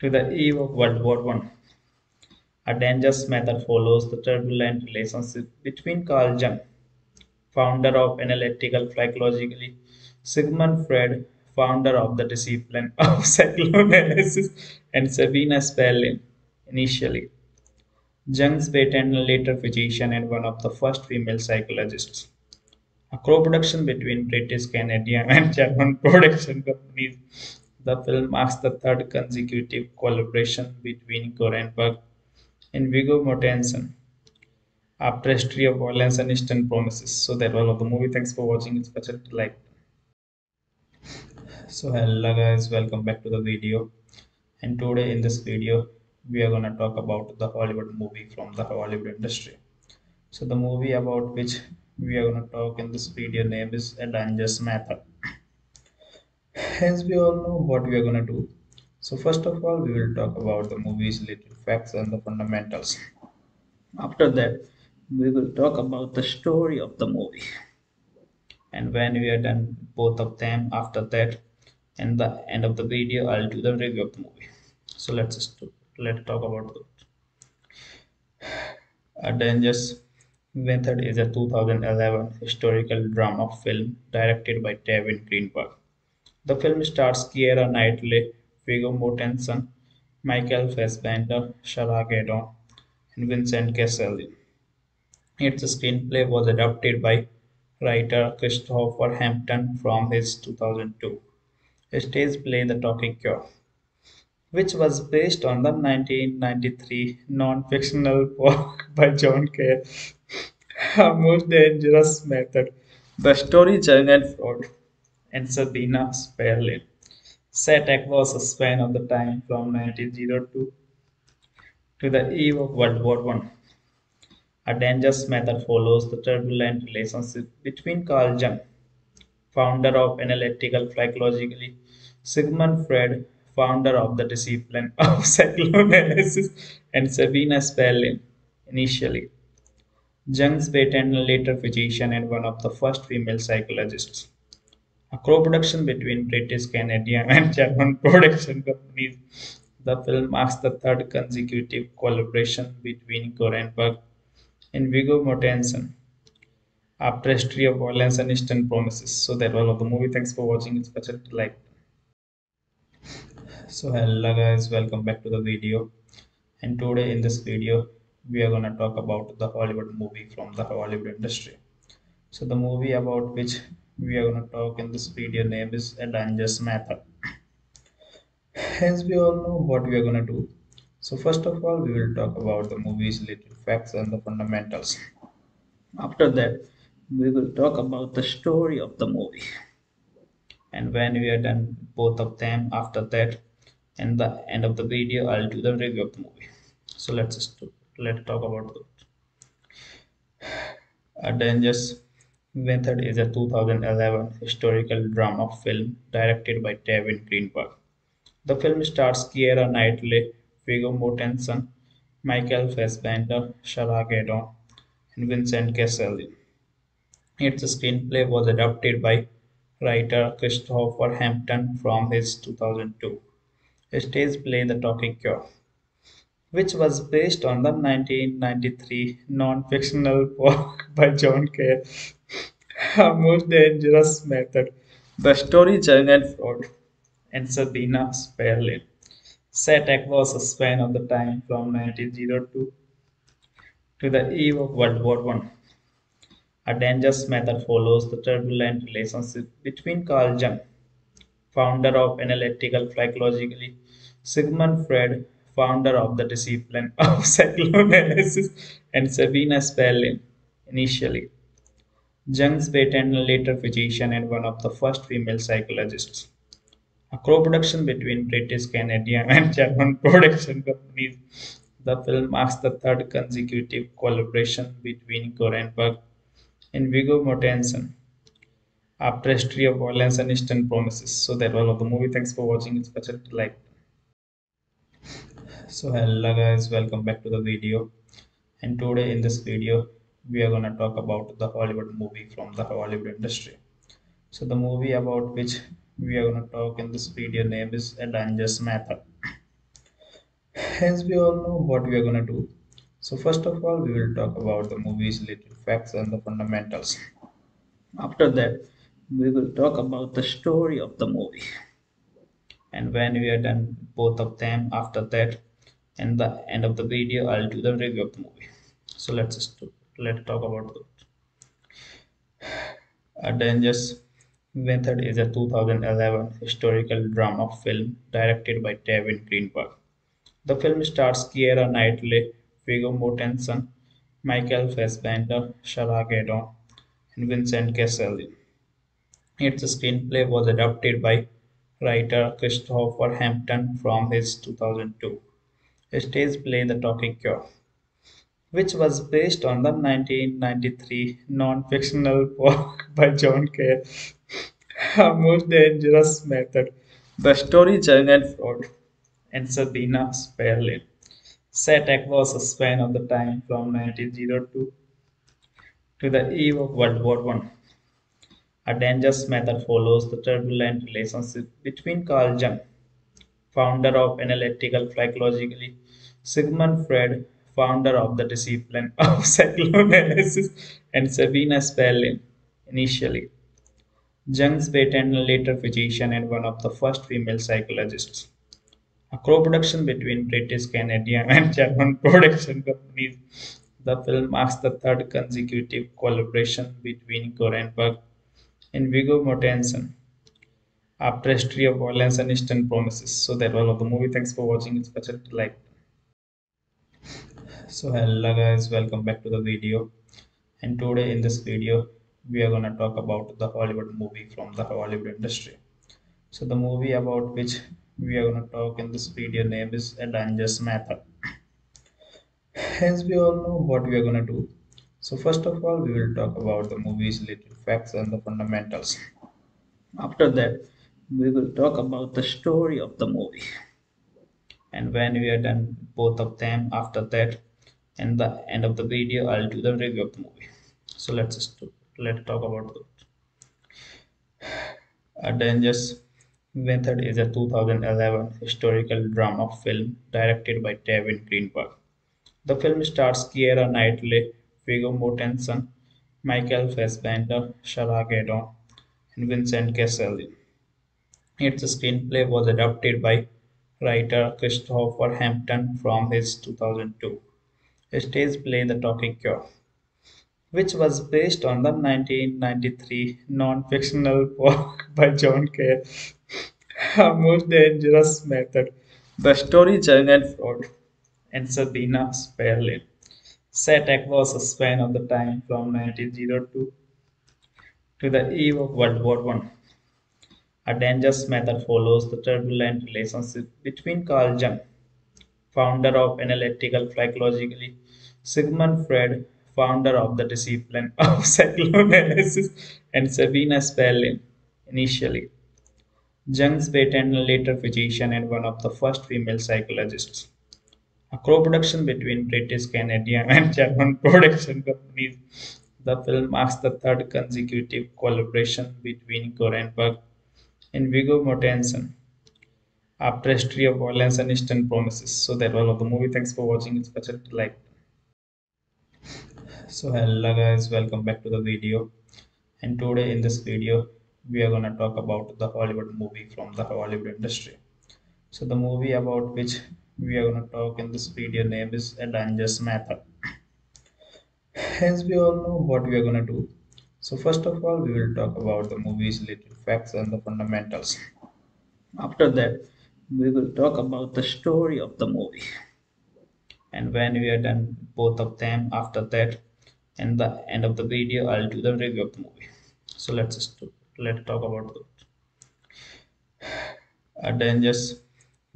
to the eve of World War I. A dangerous method follows the turbulent relationship between Carl Jung, founder of analytical psychology, Sigmund Freud, founder of the discipline of psychoanalysis, and Sabina Spielrein, initially Jung's patient and later physician and one of the first female psychologists. A co-production between British, Canadian, and German production companies, the film marks the third consecutive collaboration between Cronenberg and Viggo Mortensen after history of violence and Eastern promises. So that was all of the movie. Thanks for watching. It's special like. So hello guys, welcome back to the video. And today in this video, we are gonna talk about the Hollywood movie from the Hollywood industry. So the movie about which we are gonna talk in this video name is A Dangerous Method. As we all know what we are gonna do. So first of all, we will talk about the movie's little facts and the fundamentals. After that, we will talk about the story of the movie. And when we are done both of them, after that, in the end of the video, I'll do the review of the movie. So let's let's talk about. A Dangerous Method is a 2011 historical drama film directed by David Cronenberg. The film stars Keira Knightley, Viggo Mortensen, Michael Fassbender, Sarah Gadon, and Vincent Cassel. Its screenplay was adapted by writer Christopher Hampton from his 2002 stage play The Talking Cure, which was based on the 1993 non-fictional work by John Kerr, A Most Dangerous Method. The story Jürgen Freud and Sabina Spielrein set across a span of the time from 1902 to the eve of World War One. A dangerous method follows the turbulent relationship between Carl Jung, founder of analytical psychology, Sigmund Freud, founder of the discipline of psychoanalysis, and Sabina Spielrein, initially Jung's patient and later physician and one of the first female psychologists. A co-production between British, Canadian, and German production companies, the film marks the third consecutive collaboration between Cronenberg and Viggo Mortensen after a history of violence and Eastern promises. So that was all of the movie. Thanks for watching. It's special like. So hello guys, welcome back to the video. And today in this video, we are gonna talk about the Hollywood movie from the Hollywood industry. So the movie about which we are gonna talk in this video name is A Dangerous Method. As we all know what we are gonna do. So first of all, we will talk about the movie's little facts and the fundamentals. After that, we will talk about the story of the movie. And when we are done both of them, after that, in the end of the video, I'll do the review of the movie. So let's just let's talk about that. A Dangerous Method is a 2011 historical drama film directed by David Cronenberg. The film stars Keira Knightley, Viggo Mortensen, Michael Fassbender, Sarah Gadon, and Vincent Cassel. Its screenplay was adapted by writer Christopher Hampton from his 2002 stage play The Talking Cure, which was based on the 1993 non-fictional work by John Kerr, A Most Dangerous Method. The story Jürgen Freud and Sabina Spielrein set across a span of the time from 1902 to the eve of World War One. A dangerous method follows the turbulent relationship between Carl Jung, founder of analytical psychology, Sigmund Freud, founder of the discipline of psychoanalysis, and Sabina Spielrein, initially. Jung's patent later physician and one of the first female psychologists. A co-production between British, Canadian, and German production companies, the film marks the third consecutive collaboration between Cronenberg and Viggo Mortensen after a history of violence and Eastern promises. So that was all of the movie. Thanks for watching. It's special like. So hello guys, welcome back to the video. And today in this video, we are gonna talk about the Hollywood movie from the Hollywood industry. So the movie about which we are gonna talk in this video name is A Dangerous Method. As we all know what we are gonna do. So first of all, we will talk about the movie's little facts and the fundamentals. After that, we will talk about the story of the movie. And when we are done both of them after that in the end of the video i'll do the review of the movie. So let's just let's talk about that a dangerous method is a 2011 historical drama film directed by david cronenberg. The film stars Keira Knightley, Viggo Mortensen, Michael Fassbender, Sarah Gadon, and Vincent Cassel. Its screenplay was adapted by writer Christopher Hampton from his 2002 stage play The Talking Cure, which was based on the 1993 non-fictional work by John Kerr, A Most Dangerous Method. The story Jürgen Freud and Sabina Spielrein set across a span of the time from 1902 to the eve of World War One. A dangerous method follows the turbulent relationship between Carl Jung, founder of analytical psychology, Sigmund Freud, founder of the discipline of psychoanalysis, and Sabina Spielrein, initially. Jung's patent and later physician and one of the first female psychologists. A co-production between British, Canadian, and German production companies, the film marks the third consecutive collaboration between Cronenberg in Viggo Mortensen after history of violence and Eastern promises. So that was all of the movie. Thanks for watching. It's special like. So hello guys, welcome back to the video. And today in this video, we are gonna talk about the Hollywood movie from the Hollywood industry. So the movie about which we are gonna talk in this video name is A Dangerous Method. As we all know what we are gonna do. So first of all, we will talk about the movie's little facts and the fundamentals. After that, we will talk about the story of the movie. And when we are done both of them, after that, in the end of the video, I'll do the review of the movie. So let's just let's talk about that. A Dangerous Method is a 2011 historical drama film directed by David Cronenberg. The film stars Keira Knightley, Viggo Mortensen, Michael Fassbender, Sarah Gadon, and Vincent Cassel. Its screenplay was adapted by writer Christopher Hampton from his 2002 stage play The Talking Cure, which was based on the 1993 non-fictional work by John Kerr, A Most Dangerous Method. The story Jürgen Freud and Sabina Spielrein set was a span of the time from 1902 to the eve of World War I. A dangerous method follows the turbulent relationship between Carl Jung, founder of analytical psychology, Sigmund Freud, founder of the discipline of psychoanalysis, and Sabina Spielrein, initially. Jung's patent and later physician and one of the first female psychologists. A co-production between British, Canadian, and German production companies, the film marks the third consecutive collaboration between Cronenberg and Viggo Mortensen after history of violence and Eastern promises. So that was all of the movie. Thanks for watching. It's special like. So hello guys, welcome back to the video. And today in this video, we are gonna talk about the Hollywood movie from the Hollywood industry. So the movie about which we are gonna talk in this video name is A Dangerous Method. As we all know what we are gonna do. So first of all, we will talk about the movie's little facts and the fundamentals. After that, we will talk about the story of the movie. And when we are done both of them, after that, in the end of the video, I'll do the review of the movie. So let's just let's talk about that. A Dangerous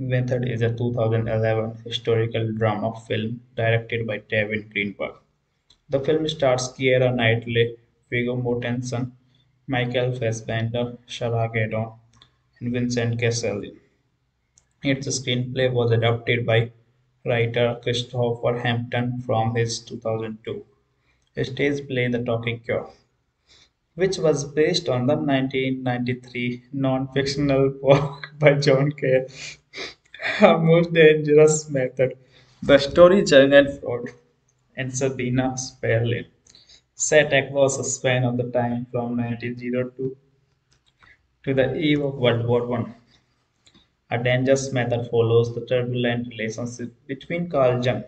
Method is a 2011 historical drama film directed by David Cronenberg. The film stars Keira Knightley, Viggo Mortensen, Michael Fassbender, Sarah Gadon, and Vincent Cassel. Its screenplay was adapted by writer Christopher Hampton from his 2002 stage play The Talking Cure, which was based on the 1993 non-fictional work by John Kerr, A Most Dangerous Method. The story Jürgen Freud and Sabina Spielrein set across a span of the time from 1902 to the eve of World War One. A dangerous method follows the turbulent relationship between Carl Jung,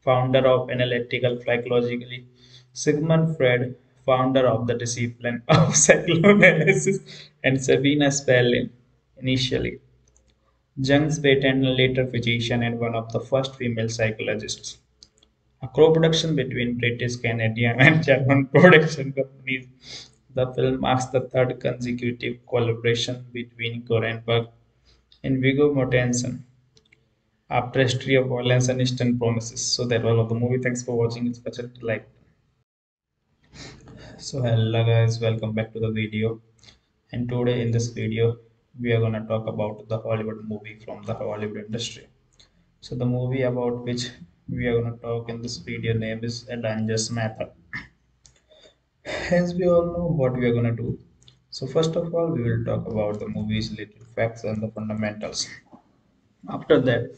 founder of analytical psychology, Sigmund Freud, founder of the discipline of psychoanalysis, and Sabina Spielrein, initially Jung's patient and later physician and one of the first female psychologists. A co-production between British, Canadian, and German production companies, the film marks the third consecutive collaboration between Cronenberg and Viggo Mortensen after history of violence and Eastern promises. So that was all of the movie. Thanks for watching. It's special like. So hello guys, welcome back to the video. And today in this video, we are gonna talk about the Hollywood movie from the Hollywood industry. So the movie about which we are going to talk in this video name is a dangerous method as we all know what we are going to do so first of all we will talk about the movie's little facts and the fundamentals after that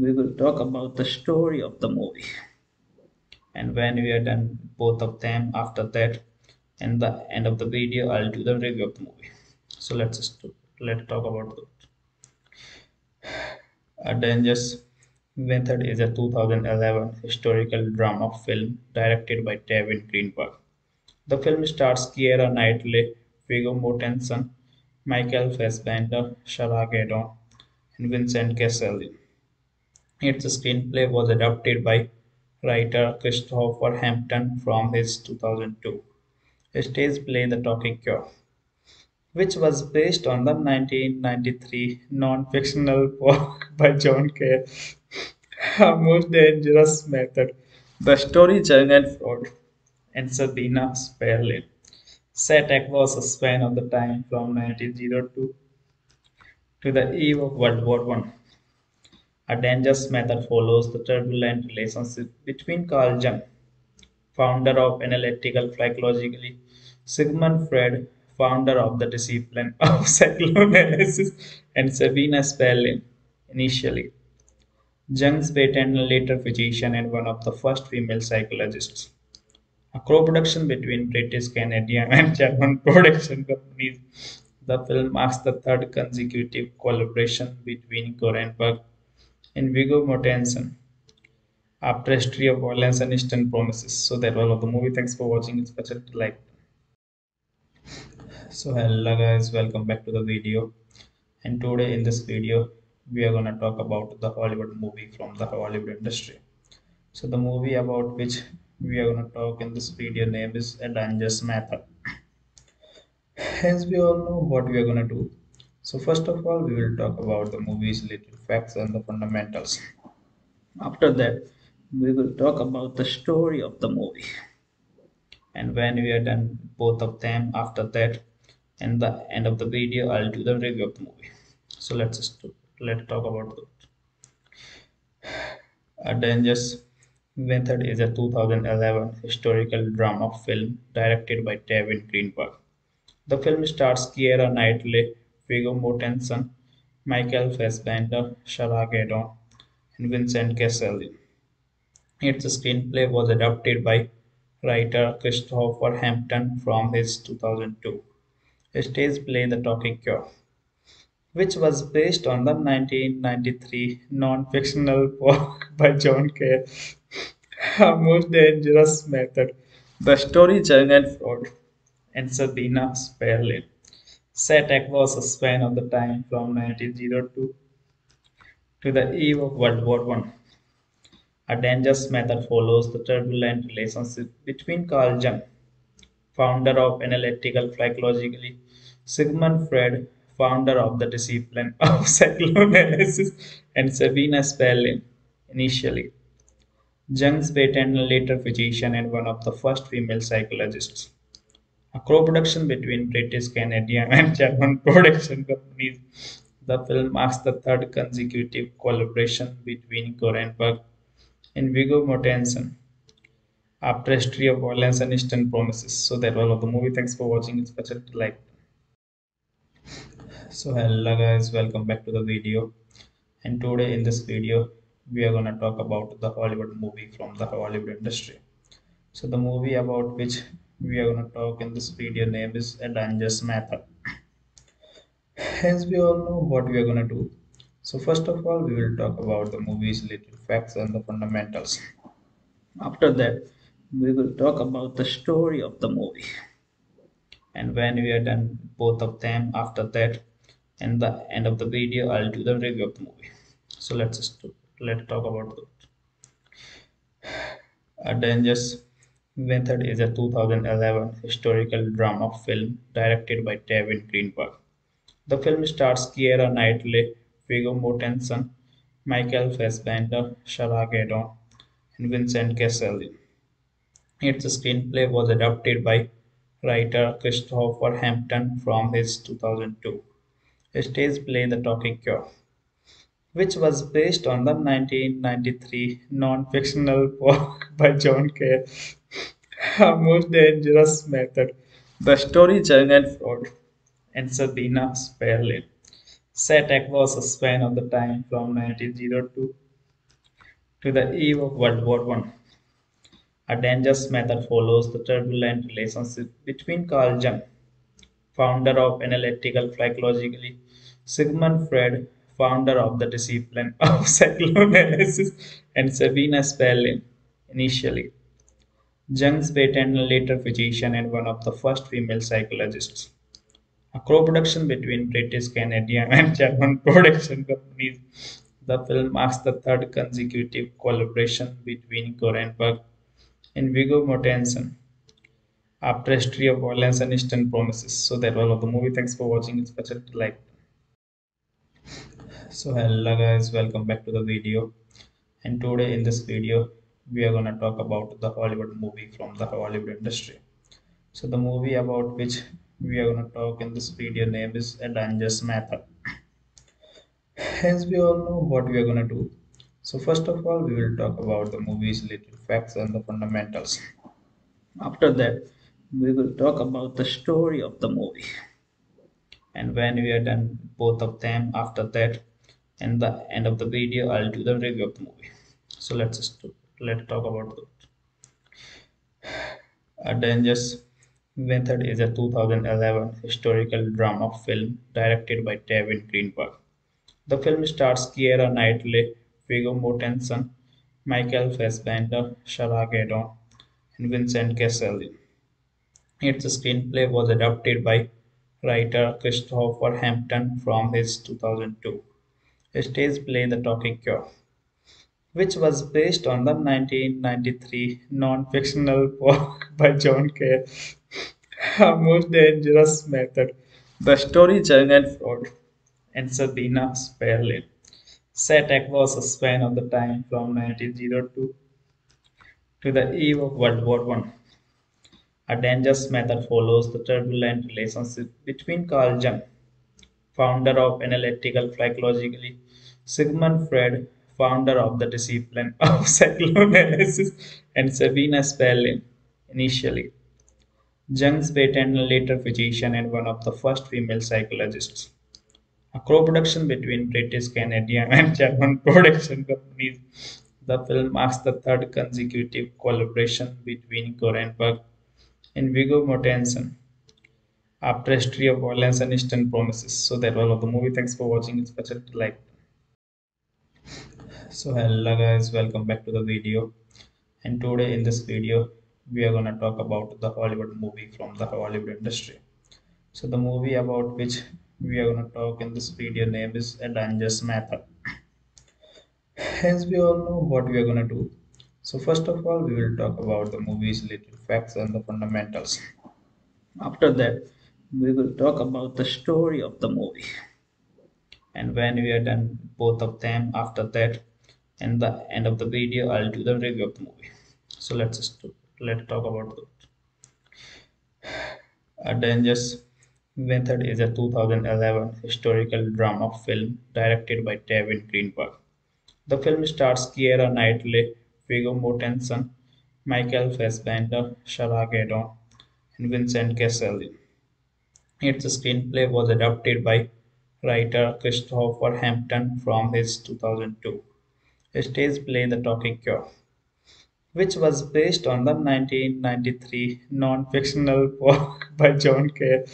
we will talk about the story of the movie and when we are done both of them after that in the end of the video i'll do the review of the movie so let's just let's talk about that a dangerous Method is a 2011 historical drama film directed by David Cronenberg. The film stars Keira Knightley, Viggo Mortensen, Michael Fassbender, Sarah Gadon, and Vincent Cassel. Its screenplay was adapted by writer Christopher Hampton from his 2002 stage play The Talking Cure, which was based on the 1993 non-fictional work by John Kerr, a most dangerous method. The story Jürgen Freud and Sabina Spielrein set across a span of the time from 1902 to the eve of World War One. A dangerous method follows the turbulent relationship between Carl Jung, founder of analytical psychology, Sigmund Freud, founder of the discipline of psychoanalysis, and Sabina Spielrein, initially. Jung's patient and later physician and one of the first female psychologists. A co-production between British, Canadian, and German production companies, the film marks the third consecutive collaboration between Cronenberg and Viggo Mortensen after history of violence and Eastern promises. So that was all of the movie. Thanks for watching. It's special like. So hello guys, welcome back to the video. And today in this video, we are going to talk about the Hollywood movie from the Hollywood industry. So the movie about which we are going to talk in this video name is A Dangerous Method. As we all know what we are going to do. So first of all, we will talk about the movie's little facts and the fundamentals. After that, we will talk about the story of the movie. And when we are done both of them, after that, in the end of the video, I'll do the review of the movie. So let's just let's talk about that. A Dangerous Method is a 2011 historical drama film directed by David Cronenberg. The film stars Keira Knightley, Viggo Mortensen, Michael Fassbender, Sarah Gadon, and Vincent Cassel. Its screenplay was adapted by writer Christopher Hampton from his 2002 stage play The Talking Cure which was based on the 1993 non-fictional work by John Kerr, A Most Dangerous Method. The story Jürgen Freud and Sabina Spielrein set across a span of the time from 1902 To the eve of World War One, a dangerous method follows the turbulent relationship between Carl Jung, founder of analytical psychology, Sigmund Freud, founder of the discipline of psychoanalysis, and Sabina Spielrein, initially Jung's patient and later physician and one of the first female psychologists. A co-production between British, Canadian, and German production companies, the film marks the third consecutive collaboration between Cronenberg and Viggo Mortensen after History of Violence and Eastern Promises. So that was all of the movie. Thanks for watching. It's special like. So hello guys, welcome back to the video. And today in this video, we are gonna talk about the Hollywood movie from the Hollywood industry. So the movie about which we are gonna talk in this video name is A Dangerous Method. As we all know what we are gonna do. So first of all, we will talk about the movie's little facts and the fundamentals. After that, we will talk about the story of the movie. And when we are done both of them, after that, and the end of the video, I'll do the review of the movie. So let's just let's talk about that. A Dangerous Method is a 2011 historical drama film directed by David Cronenberg. The film stars Keira Knightley, Viggo Mortensen, Michael Fassbender, Sarah Gadon, and Vincent Cassel. Its screenplay was adapted by writer Christopher Hampton from his 2002 stage play The Talking Cure, which was based on the 1993 non-fictional work by John Kerr, A Most Dangerous Method. The story Jung and Freud and Sabina Spielrein set across a span of the time from 1902 to the eve of World War I. A dangerous method follows the turbulent relationship between Carl Jung, founder of analytical psychology, Sigmund Freud, founder of the discipline of psychoanalysis, and Sabina Spielrein, initially Jung's patient and later physician and one of the first female psychologists. A co-production between British, Canadian, and German production companies, the film marks the third consecutive collaboration between Cronenberg and Viggo Mortensen after History of Violence and Eastern Promises. So that was all of the movie. Thanks for watching. It's special like. So hello guys, welcome back to the video. And today in this video, we are gonna talk about the Hollywood movie from the Hollywood industry. So the movie about which we are gonna talk in this video name is A Dangerous Method. As we all know what we are gonna do. So first of all, we will talk about the movie's little facts and the fundamentals. After that, we will talk about the story of the movie. And when we are done both of them, after that, and the end of the video, I'll do the review of the movie. So let's let's talk about that. A Dangerous Method is a 2011 historical drama film directed by David Cronenberg. The film stars Keira Knightley, Viggo Mortensen, Michael Fassbender, Sarah Gadon, and Vincent Cassel. Its screenplay was adapted by writer Christopher Hampton from his 2002 stage play The Talking Cure, which was based on the 1993 non-fictional work by John Kerr, A Most Dangerous Method. The story Jung and Freud and Sabina Spielrein set across a span of the time from 1902 to the eve of World War One. A dangerous method follows the turbulent relationship between Carl Jung, founder of analytical psychology, Sigmund Freud, founder of the discipline of psychoanalysis, and Sabina Spielrein, initially Jung's patient and later physician and one of the first female psychologists. A co-production between British, Canadian, and German production companies, the film marks the third consecutive collaboration between Cronenberg and Viggo Mortensen after History of Violence and Eastern Promises. So that was all of the movie. Thanks for watching. It's special to like. So hello guys, welcome back to the video. And today in this video, we are gonna talk about the Hollywood movie from the Hollywood industry. So the movie about which we are gonna talk in this video name is A Dangerous Method. As we all know what we are gonna do. So first of all, we will talk about the movie's little facts and the fundamentals. After that, we will talk about the story of the movie. And when we are done both of them, after that, and the end of the video, I'll do the review of the movie. So let's just let's talk about that. A Dangerous Method is a 2011 historical drama film directed by David Cronenberg. The film stars Keira Knightley, Viggo Mortensen, Michael Fassbender, Sarah Gadon, and Vincent Cassel. Its screenplay was adapted by writer Christopher Hampton from his 2002 stage play The Talking Cure, which was based on the 1993 non-fictional work by John Kerr,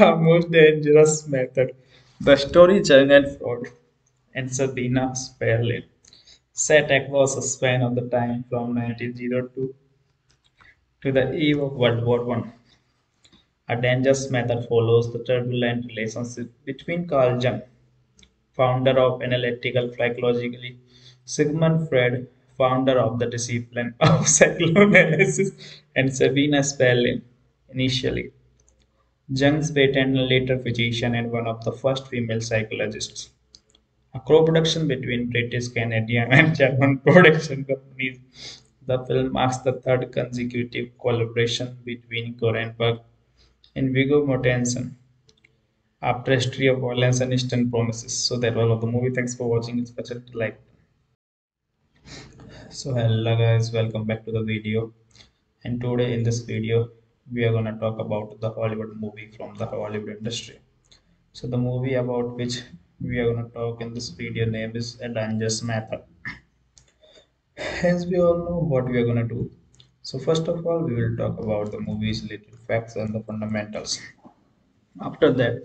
A Most Dangerous Method. The story Jürgen Freud and Sabina Spielrein set across a span of the time from 1902 to the eve of World War One. A dangerous method follows the turbulent relationship between Carl Jung, founder of analytical psychology, Sigmund Freud, founder of the discipline of psychoanalysis, and Sabina Spielrein, initially. Jung's patient and later physician and one of the first female psychologists. A co-production between British, Canadian, and German production companies, the film marks the third consecutive collaboration between Cronenberg and Viggo Mortensen after history of violence and Eastern promises. So that was all of the movie. Thanks for watching. It's special like. So hello guys, welcome back to the video. And today in this video, we are gonna talk about the Hollywood movie from the Hollywood industry. So the movie about which we are going to talk in this video name is a dangerous method as we all know what we are going to do so first of all we will talk about the movie's little facts and the fundamentals after that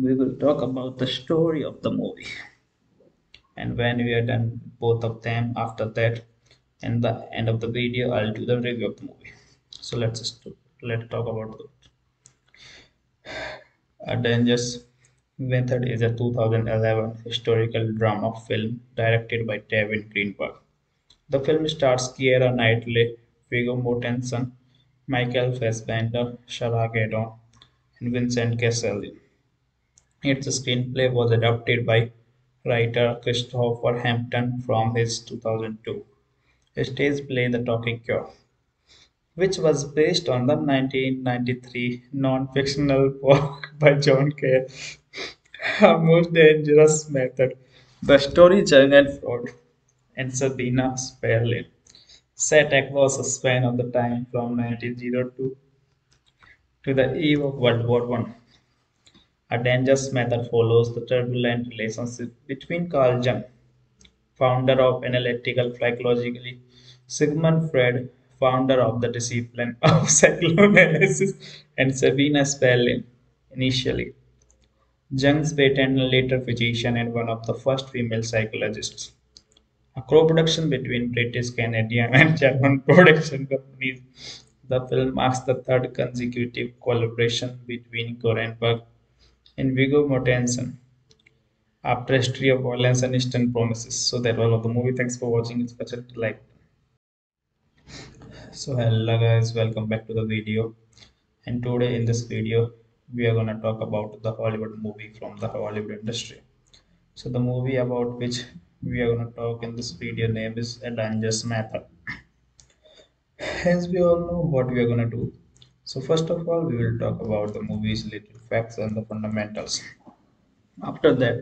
we will talk about the story of the movie and when we are done both of them after that and the end of the video i'll do the review of the movie so let's just let's talk about that a dangerous Method is a 2011 historical drama film directed by David Cronenberg. The film stars Keira Knightley, Viggo Mortensen, Michael Fassbender, Sarah Gadon, and Vincent Cassel. Its screenplay was adapted by writer Christopher Hampton from his 2002 stage play The Talking Cure, which was based on the 1993 non-fictional work by John Kerr, a most dangerous method. The story Jürgen Freud and Sabina Spielrein set across a span of the time from 1902 to the eve of World War One. A dangerous method follows the turbulent relationship between Carl Jung, founder of analytical psychology, Sigmund Freud, founder of the discipline of psychoanalysis, and Sabina Spielrein, initially Jung's patient and later physician and one of the first female psychologists. A co-production between British, Canadian, and German production companies, the film marks the third consecutive collaboration between Cronenberg and Viggo Mortensen after history of violence and Eastern promises. So that was all of the movie. Thanks for watching. It's special like. So hello guys, welcome back to the video. And today in this video, we are going to talk about the Hollywood movie from the Hollywood industry. So the movie about which we are going to talk in this video name is A Dangerous Method. As we all know what we are going to do. So first of all, we will talk about the movie's little facts and the fundamentals. After that,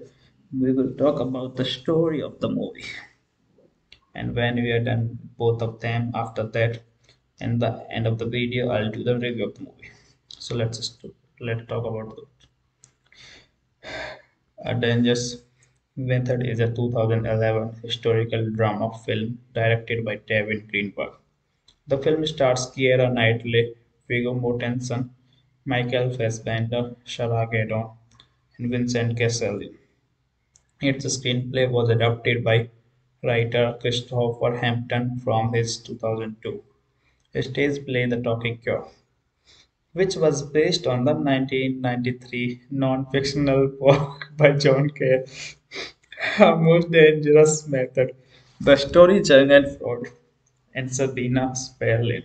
we will talk about the story of the movie. And when we are done both of them, after that, and the end of the video, I'll do the review of the movie. So let's just let's talk about that. A Dangerous Method is a 2011 historical drama film directed by David Cronenberg. The film stars Keira Knightley, Viggo Mortensen, Michael Fassbender, Sarah Gadon, and Vincent Cassel. Its screenplay was adapted by writer Christopher Hampton from his 2002 stage play The Talking Cure which was based on the 1993 non-fictional work by John Kerr, A most dangerous method. The story Jughead Freud and Sabina Spielrein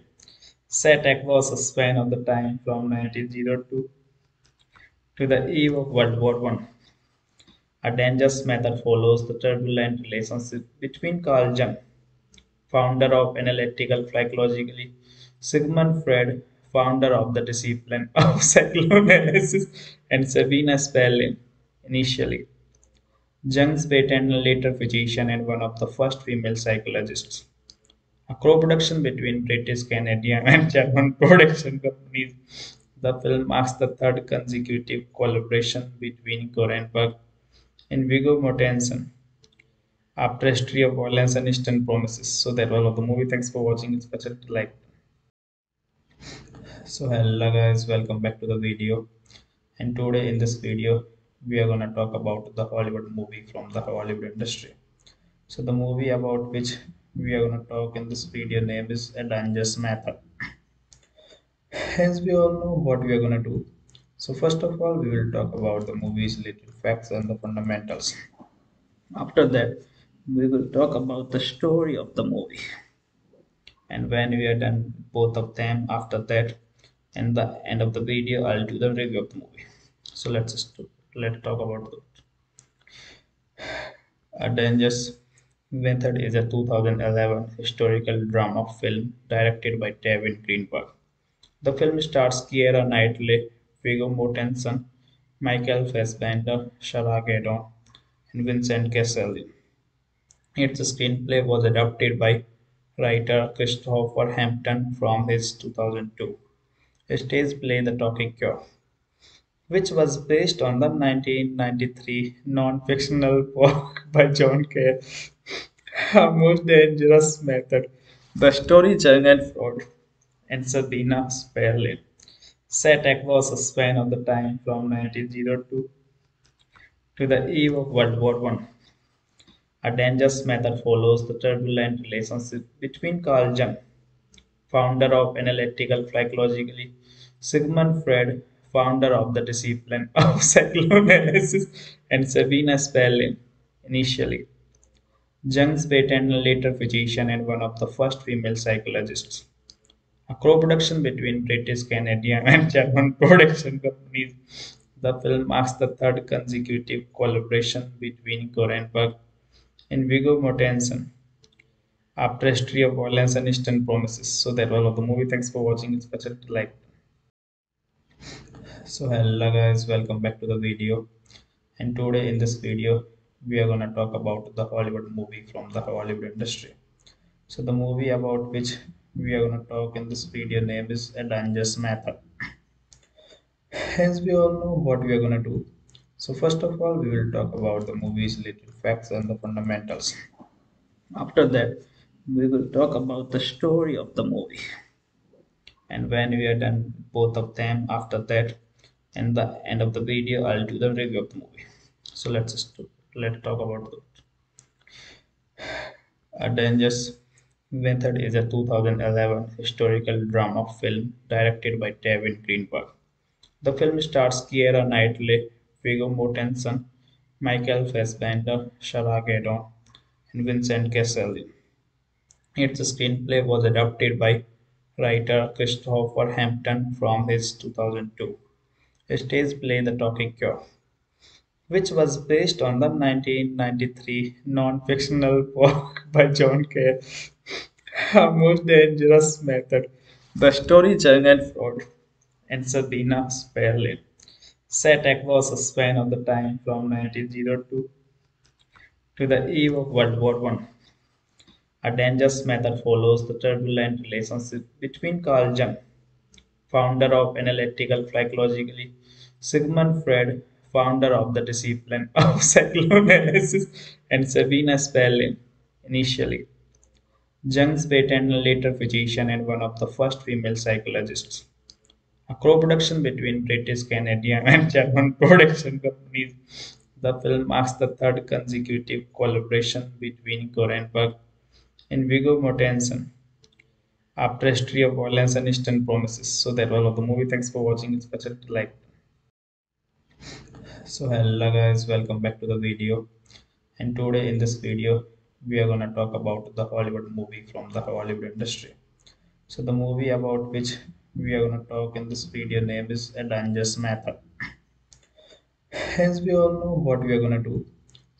set across a span of the time from 1902 to the eve of World War I. A dangerous method follows the turbulent relationship between Carl Jung, founder of analytical psychology, Sigmund Freud, founder of the discipline of psychoanalysis, and Sabina Spielrein, initially Jung's patient and later physician and one of the first female psychologists. A co-production between British, Canadian, and German production companies, the film marks the third consecutive collaboration between Cronenberg and Viggo Mortensen after History of Violence and Eastern Promises. So that was all of the movie. Thanks for watching. It's special to like. So hello guys, welcome back to the video. And today in this video, we are gonna talk about the Hollywood movie from the Hollywood industry. So the movie about which we are gonna talk in this video name is A Dangerous Method. As we all know what we are gonna do. So first of all, we will talk about the movie's little facts and the fundamentals. After that, we will talk about the story of the movie. And when we are done both of them, after that, and the end of the video, I'll do the review of the movie. So let's let's talk about that. A Dangerous Method is a 2011 historical drama film directed by David Cronenberg. The film stars Keira Knightley, Viggo Mortensen, Michael Fassbender, Sarah Gadon, and Vincent Cassel. Its screenplay was adapted by writer Christopher Hampton from his 2002 stage play The Talking Cure, which was based on the 1993 non-fictional book by John Kerr, A Most Dangerous Method. The story Jughead Freud and Sabina Spielrein set across a span of the time from 1902 to the eve of World War One. A dangerous method follows the turbulent relationship between Carl Jung, founder of analytical psychology, Sigmund Freud, founder of the discipline of psychoanalysis, and Sabina Spielrein, initially Jung's patient and later physician and one of the first female psychologists. A co-production between British, Canadian, and German production companies, the film marks the third consecutive collaboration between Cronenberg and Viggo Mortensen after a History of Violence and Eastern Promises. So that was all of the movie. Thanks for watching. It's special to like. So hello guys, welcome back to the video. And today in this video, we are gonna talk about the Hollywood movie from the Hollywood industry. So the movie about which we are gonna talk in this video name is A Dangerous Method. As we all know what we are gonna do. So first of all, we will talk about the movie's little facts and the fundamentals. After that, we will talk about the story of the movie. And when we are done both of them, after that, and the end of the video, I'll do the review of the movie. So let's just let's talk about that. A Dangerous Method is a 2011 historical drama film directed by David Cronenberg. The film stars Keira Knightley, Viggo Mortensen, Michael Fassbender, Sarah Gadon, and Vincent Cassel. Its screenplay was adapted by writer Christopher Hampton from his 2002 stage play The Talking Cure, which was based on the 1993 non-fictional book by John Kerr, A Most Dangerous Method. The story Jughead Freud and Sabina Spielrein set across a span of the time from 1902 to the eve of World War One. A dangerous method follows the turbulent relationship between Carl Jung, founder of analytical psychology, Sigmund Freud, founder of the discipline of psychoanalysis, and Sabina Spielrein, initially Jung's patient and later physician and one of the first female psychologists. A co-production between British, Canadian, and German production companies, the film marks the third consecutive collaboration between Cronenberg and Viggo Mortensen after History of Violence and Eastern Promises. So that was all of the movie. Thanks for watching. It's special to like. So hello guys, welcome back to the video. and today in this video we are going to talk about the Hollywood movie from the Hollywood industry. So the movie about which we are going to talk in this video name is A Dangerous Method. As we all know what we are going to do.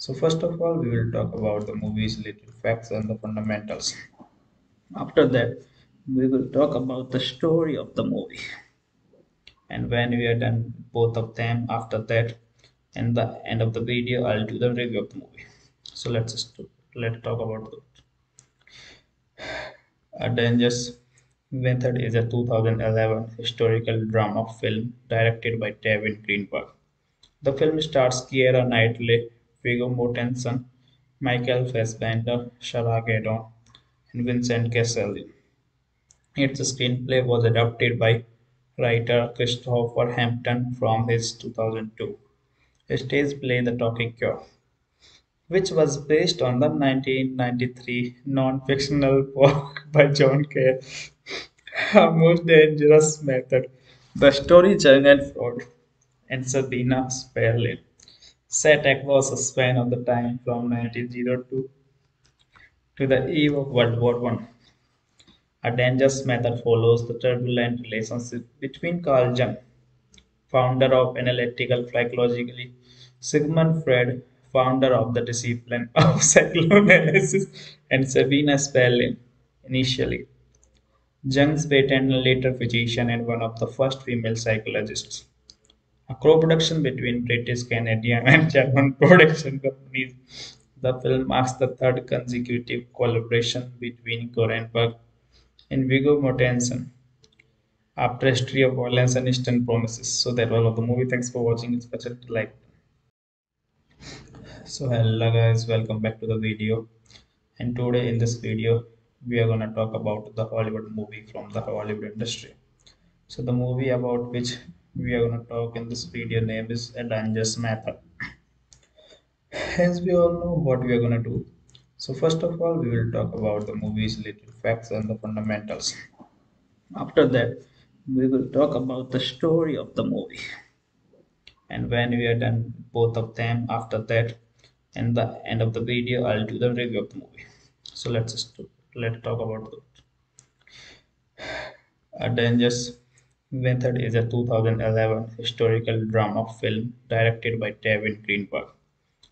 So first of all we will talk about the movie's little facts and the fundamentals. After that we will talk about the story of the movie. And when we are done both of them after that in the end of the video i'll do the review of the movie so let's just let's talk about that a dangerous method is a 2011 historical drama film directed by david cronenberg the film stars keira knightley viggo mortensen michael fassbender Sarah Gadon, and vincent cassel its screenplay was adapted by writer christopher hampton from his 2002 stage play The Talking Cure, which was based on the 1993 non-fictional book by John Kerr, A Most Dangerous Method. The story Jung and Freud and Sabina Spielrein set across a span of the time from 1902 to the eve of World War I. A dangerous method follows the turbulent relationship between Carl Jung founder of analytical psychology, Sigmund Freud, founder of the discipline of psychoanalysis, and Sabina Spielrein, initially. Jung's patient and later physician and one of the first female psychologists. A co-production between British, Canadian, and German production companies, the film marks the third consecutive collaboration between Cronenberg and Viggo Mortensen. After history of violence and eastern promises. So that was all of the movie. Thanks for watching. It's special like so hello guys. Welcome back to the video. And today in this video we are going to talk about the hollywood movie from the hollywood industry. So the movie about which we are going to talk in this video. Name is a dangerous method as we all know what we are going to do. So first of all we will talk about the movie's little facts and the fundamentals. After that we will talk about the story of the movie. And when we are done both of them after that in the end of the video i'll do the review of the movie. So let's let's talk about that dangerous method is a 2011 historical drama film directed by david cronenberg.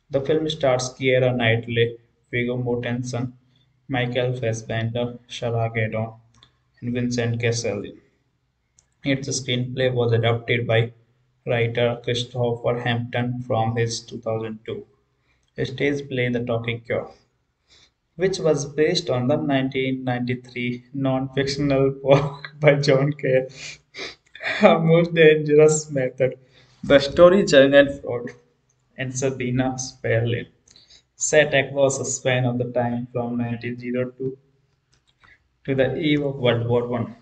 The film stars keira knightley viggo mortensen michael fassbender Sarah Gadon, and vincent cassel. Its screenplay was adapted by writer Christopher Hampton from his 2002 stage play The Talking Cure, which was based on the 1993 non-fictional book by John A A most Dangerous Method. The story Jung and Freud and Sabina Spielrein set across a span of the time from 1902 to the eve of World War One.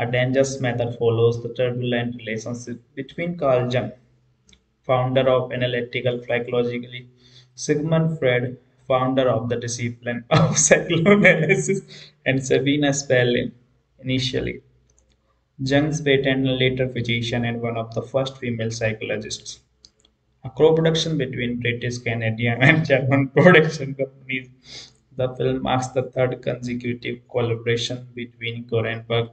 A dangerous method follows the turbulent relationship between Carl Jung, founder of analytical psychology, Sigmund Freud, founder of the discipline of psychoanalysis, and Sabina Spielrein, initially. Jung's patient and later physician and one of the first female psychologists. A co-production between British, Canadian, and German production companies, the film marks the third consecutive collaboration between Cronenberg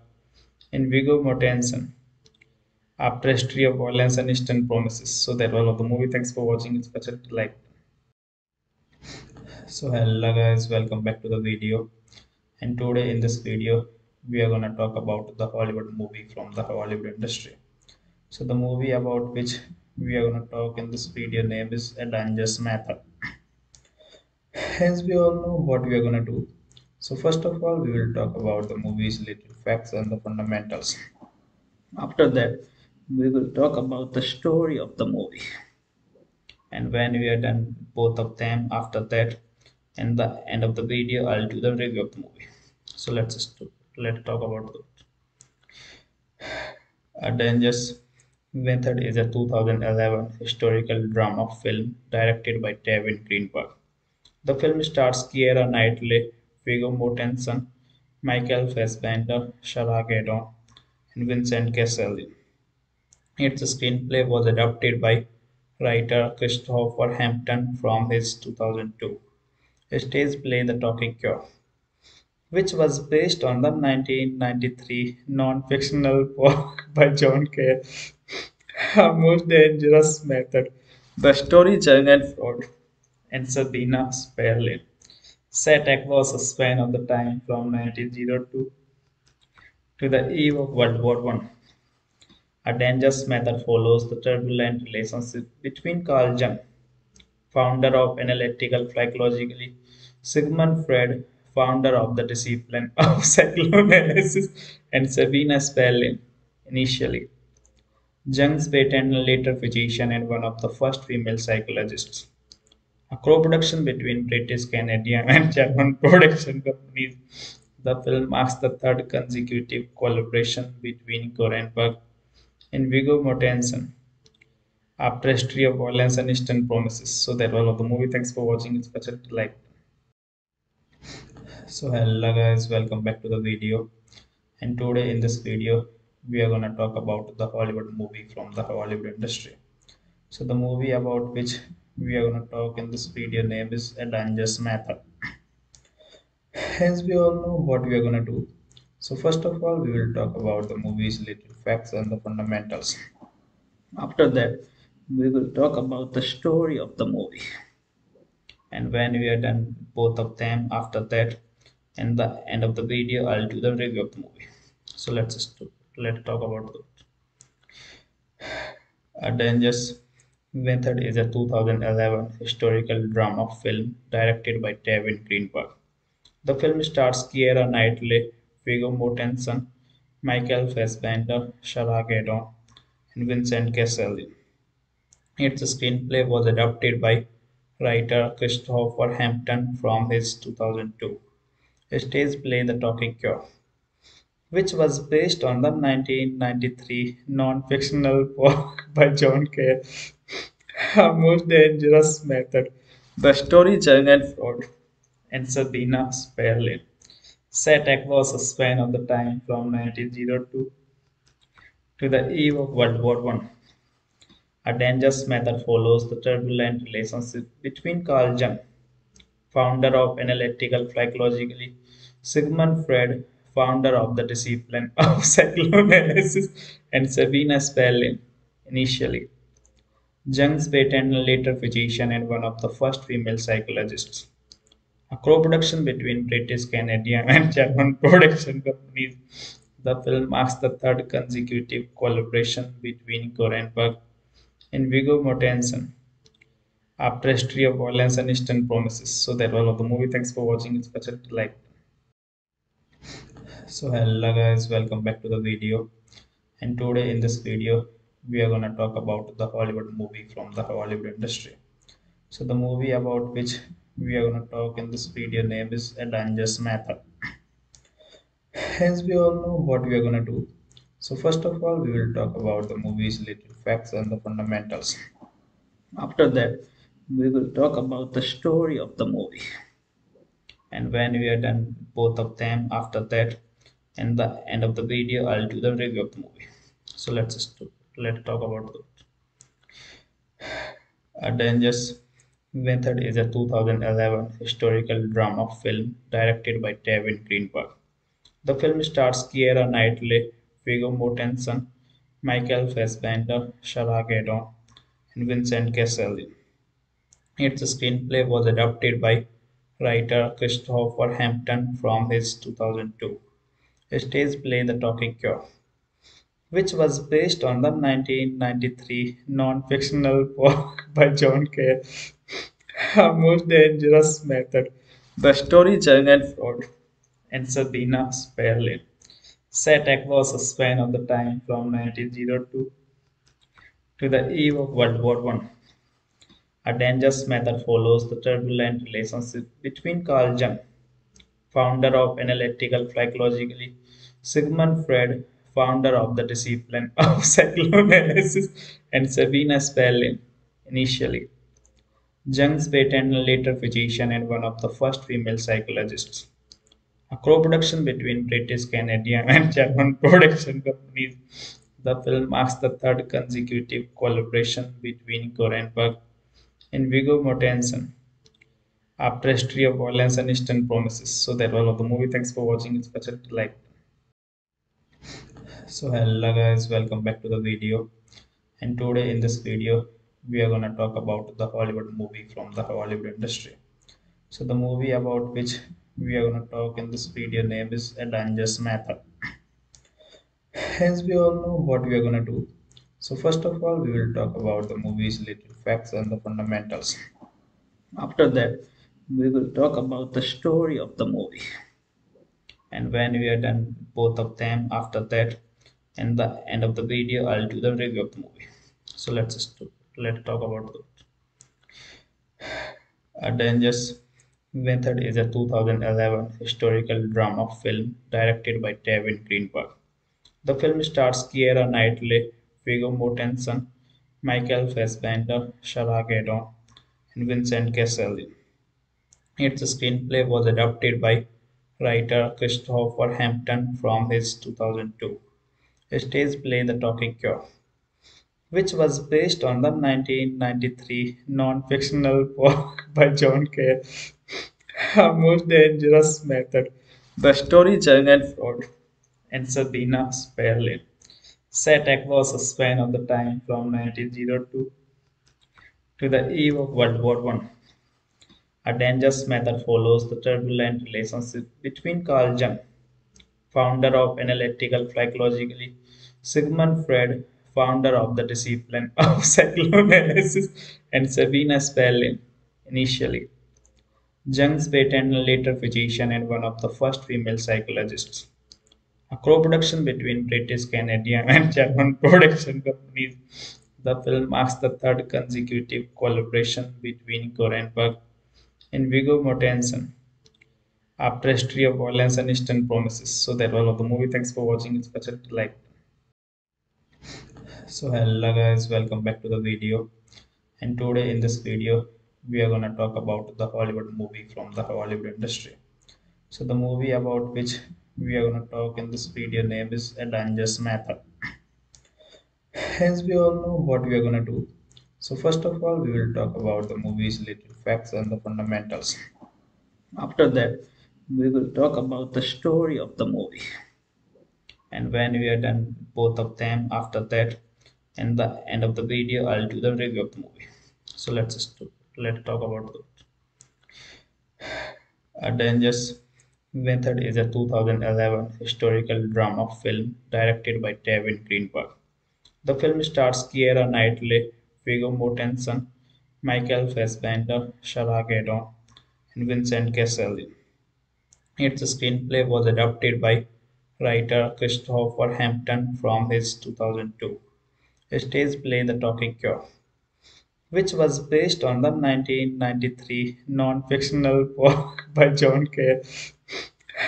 and Viggo Mortensen. After history of violence and eastern promises. So that was all of the movie. Thanks for watching. It's special like so hello guys. Welcome back to the video. And today in this video we are going to talk about the hollywood movie from the hollywood industry so the movie about which we are going to talk in this video name is a dangerous method as we all know what we are going to do so first of all, we will talk about the movie's little facts and the fundamentals. After that, we will talk about the story of the movie. And when we are done both of them, after that, in the end of the video, I'll do the review of the movie. So let's just let's talk about that. A Dangerous Method is a 2011 historical drama film directed by David Cronenberg. The film stars Keira Knightley Viggo Mortensen, Michael Fassbender, Sarah Gadon, and Vincent Cassel. Its screenplay was adapted by writer Christopher Hampton from his 2002 stage play The Talking Cure, which was based on the 1993 non-fictional book by John Kerr, A Most Dangerous Method. The story Jürgen Freud and Sabina Spielrein set across a span of the time from 1902 to the eve of World War One. A dangerous method follows the turbulent relationship between Carl Jung, founder of analytical psychology, Sigmund Freud, founder of the discipline of psychoanalysis, and Sabina Spielrein, initially Jung's patient and later physician and one of the first female psychologists. A co-production between British, Canadian, and German production companies, the film marks the third consecutive collaboration between Cronenberg and Viggo Mortensen after History of Violence and Eastern Promises. So that was all of the movie. Thanks for watching. It's special like. So hello guys, welcome back to the video. And today in this video, we are gonna talk about the Hollywood movie from the Hollywood industry. So the movie about which we are going to talk in this video name is a dangerous method as we all know what we are going to do so first of all we will talk about the movie's little facts and the fundamentals after that we will talk about the story of the movie and when we are done both of them after that in the end of the video i'll do the review of the movie so let's just let's talk about that a dangerous Method is a 2011 historical drama film directed by David Cronenberg. The film stars Keira Knightley, Viggo Mortensen, Michael Fassbender, Sarah Gadon, and Vincent Cassel. Its screenplay was adapted by writer Christopher Hampton from his 2002 stage play The Talking Cure, which was based on the 1993 non-fictional book by John Kerr, a most dangerous method. The story Jürgen Freud and Sabina Spielrein set across a span of the time from 1902 to the eve of World War One. A dangerous method follows the turbulent relationship between Carl Jung, founder of analytical psychology, Sigmund Freud, founder of the discipline of psychoanalysis, and Sabina Spielrein, initially. Jung's patient and later physician and one of the first female psychologists. A co-production between British, Canadian, and German production companies, the film marks the third consecutive collaboration between Cronenberg and Viggo Mortensen after a History of Violence and Eastern Promises. So that was all of the movie. Thanks for watching. It's special like. So hello guys, welcome back to the video. And today in this video, we are going to talk about the Hollywood movie from the Hollywood industry. So the movie about which we are going to talk in this video name is A Dangerous Method. As we all know what we are going to do. So first of all, we will talk about the movie's little facts and the fundamentals. After that, we will talk about the story of the movie. And when we are done both of them, after that, in the end of the video, I'll do the review of the movie. So let's just let's talk about that. A Dangerous Method is a 2011 historical drama film directed by David Cronenberg. The film stars Keira Knightley, Viggo Mortensen, Michael Fassbender, Sarah Gadon, and Vincent Cassel. Its screenplay was adapted by writer Christopher Hampton from his 2002 stage play The Talking Cure which was based on the 1993 non-fictional book by John Kerr, A Most Dangerous Method. The story Jürgen Freud and Sabina Spielrein set across a span of the time from 1902 to the eve of World War One. A dangerous method follows the turbulent relationship between Carl Jung, founder of analytical psychology, Sigmund Freud, founder of the discipline of psychoanalysis, and Sabina Spielrein, initially Jung's patient and later physician and one of the first female psychologists. A co-production between British, Canadian, and German production companies, The film marks the third consecutive collaboration between Cronenberg and Viggo Mortensen after a history of violence and Eastern promises. So that was all of the movie. Thanks for watching. It's better to like. So hello guys, welcome back to the video. And today in this video, we are gonna talk about the Hollywood movie from the Hollywood industry. So the movie about which we are gonna talk in this video name is A Dangerous Method. As we all know what we are gonna do. So first of all, we will talk about the movie's little facts and the fundamentals. After that, we will talk about the story of the movie. And when we are done both of them, after that, and the end of the video, I'll do the review of the movie. So let's just let's talk about that. A Dangerous Method is a 2011 historical drama film directed by David Cronenberg. The film stars Keira Knightley, Viggo Mortensen, Michael Fassbender, Sarah Gadon, and Vincent Cassel. Its screenplay was adapted by writer Christopher Hampton from his 2002 stage play The Talking Cure, which was based on the 1993 non-fictional work by John Kerr, A Most Dangerous Method. The story Freud and Sabina Spielrein set across a span of the time from 1902 to the eve of World War I. A dangerous method follows the turbulent relationship between Carl Jung, founder of analytical psychology, Sigmund Freud, founder of the discipline of psychoanalysis, and Sabina Spielrein, initially Jung's patient and later physician and one of the first female psychologists. A co-production between British, Canadian, and German production companies, the film marks the third consecutive collaboration between Cronenberg and Viggo Mortensen after a history of violence and Eastern promises. So that was all of the movie. Thanks for watching. It's better to like. So hello guys, welcome back to the video. And today in this video, we are gonna talk about the Hollywood movie from the Hollywood industry. So the movie about which we are gonna talk in this video name is A Dangerous Method. As we all know what we are gonna do. So first of all, we will talk about the movie's little facts and the fundamentals. After that, we will talk about the story of the movie. And when we are done both of them, after that, and the end of the video, I'll do the review of the movie. So let's let's talk about that. A Dangerous Method is a 2011 historical drama film directed by David Cronenberg. The film stars Keira Knightley, Viggo Mortensen, Michael Fassbender, Sarah Gadon, and Vincent Cassel. Its screenplay was adapted by writer Christopher Hampton from his 2002 stage play The Talking Cure, which was based on the 1993 non-fictional work by John Kerr,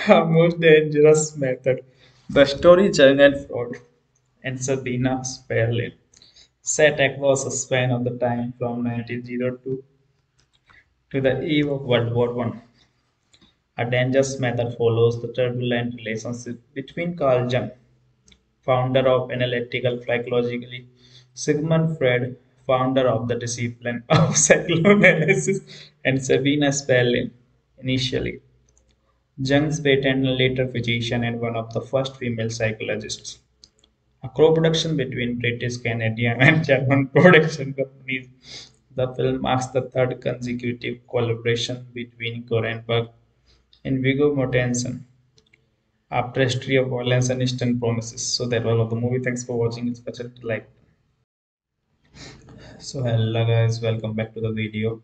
A Most Dangerous Method. The story Jürgen Freud and Sabina Spielrein set across a span of the time from 1902 to the eve of World War One. A dangerous method follows the turbulent relationship between Carl Jung, founder of analytical psychology, Sigmund Freud, founder of the discipline of psychoanalysis, and Sabina Spielrein, initially Jung's patient and later physician and one of the first female psychologists. A co-production between British, Canadian, and German production companies, the film marks the third consecutive collaboration between Cronenberg and Viggo Mortensen after a history of violence and Eastern promises. So that was all of the movie. Thanks for watching. It's better to like. So hello guys, welcome back to the video.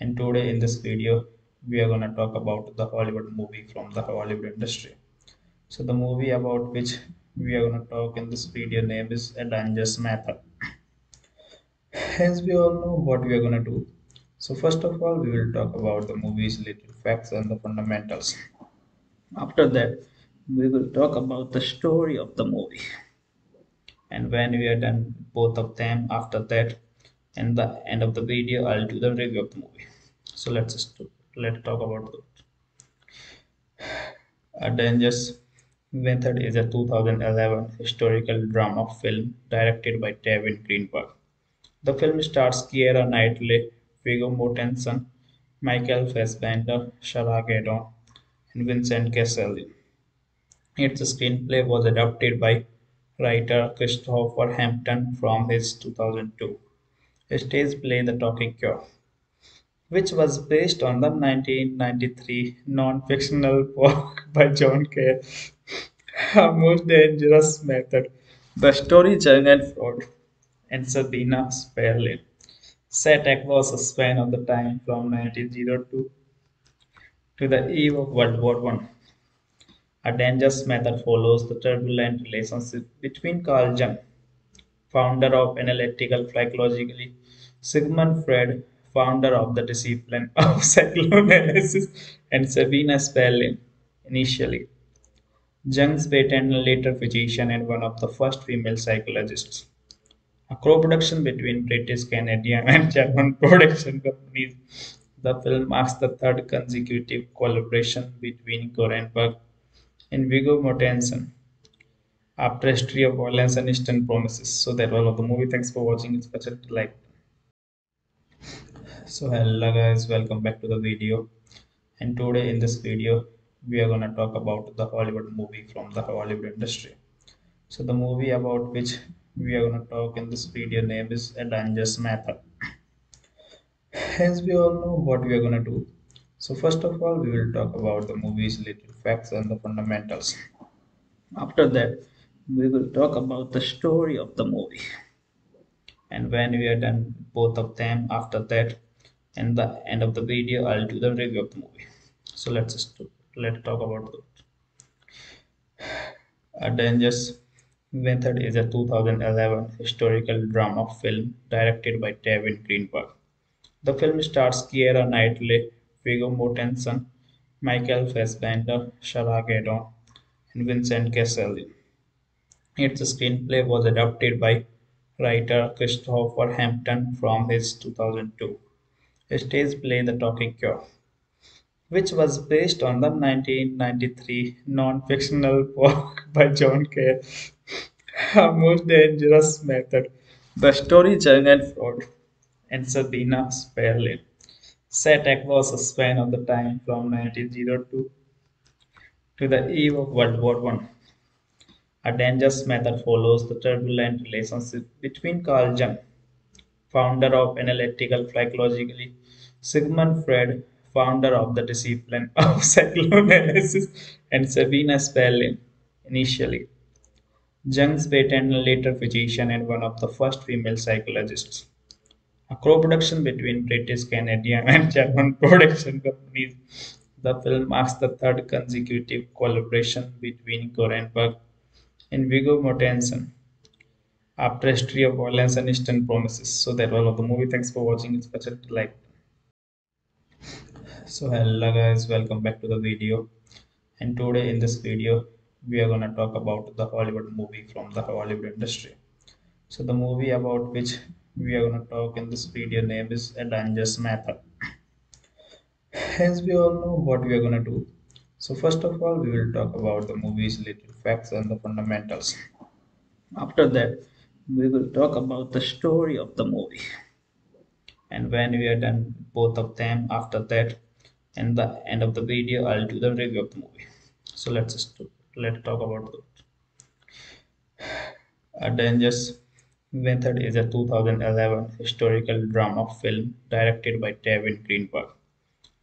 And today in this video, we are gonna talk about the Hollywood movie from the Hollywood industry. So the movie about which we are gonna talk in this video name is A Dangerous Method. As we all know what we are gonna do. So first of all, we will talk about the movie's little facts and the fundamentals. After that, we will talk about the story of the movie. And when we are done both of them, after that, and the end of the video, I'll do the review of the movie. So let's just let's talk about that. A Dangerous Method is a 2011 historical drama film directed by David Cronenberg. The film stars Keira Knightley, Viggo Mortensen, Michael Fassbender, Sarah Gadon, and Vincent Cassel. Its screenplay was adapted by writer Christopher Hampton from his 2002 stage play The Talking Cure, which was based on the 1993 non-fictional work by John Kerr, A Most Dangerous Method. The story Jürgen Freud and Sabina Spielrein set across a span of the time from 1902 to the eve of World War One. A dangerous method follows the turbulent relationship between Carl Jung, founder of analytical psychology, Sigmund Freud, founder of the discipline of psychoanalysis, and Sabina Spielrein, initially. Jung's patient and later physician and one of the first female psychologists. A co-production between British, Canadian, and German production companies, the film marks the third consecutive collaboration between Cronenberg and Viggo Mortensen after history of violence and Eastern promises. So that was all of the movie. Thanks for watching. It's special like. So hello guys, welcome back to the video. And today in this video, we are gonna talk about the Hollywood movie from the Hollywood industry. So the movie about which we are gonna talk in this video name is A Dangerous Method. As we all know what we are gonna do. So first of all, we will talk about the movie's little facts and the fundamentals. After that, we will talk about the story of the movie. And when we are done both of them, after that, in the end of the video, I'll do the review of the movie. So let's just let's talk about that. A Dangerous Method is a 2011 historical drama film directed by David Cronenberg. The film stars Keira Knightley, Viggo Mortensen, Michael Fassbender, Sarah Gadon, and Vincent Cassel. Its screenplay was adapted by writer Christopher Hampton from his 2002 stage play The Talking Cure, which was based on the 1993 non-fictional work by John Kerr, A Most Dangerous Method. The story Jürgen Freud and Sabina Spielrein set across a span of the time from 1902 to the eve of World War One. A dangerous method follows the turbulent relationship between Carl Jung, founder of analytical psychology, Sigmund Freud, founder of the discipline of psychoanalysis, and Sabina Spielrein, initially Jung's patient and later physician and one of the first female psychologists. A co-production between British, Canadian, and German production companies, the film marks the third consecutive collaboration between Cronenberg and Viggo Mortensen after history of violence and Eastern promises. So that was all of the movie. Thanks for watching. It's special like. So hello guys, welcome back to the video. And today in this video, we are gonna talk about the Hollywood movie from the Hollywood industry. So the movie about which we are gonna talk in this video name is A Dangerous Method. As we all know what we are gonna do. So first of all, we will talk about the movie's little facts and the fundamentals. After that, we will talk about the story of the movie. And when we are done both of them, after that, in the end of the video, I'll do the review of the movie. So let's just let's talk about that. A Dangerous Method is a 2011 historical drama film directed by David Cronenberg.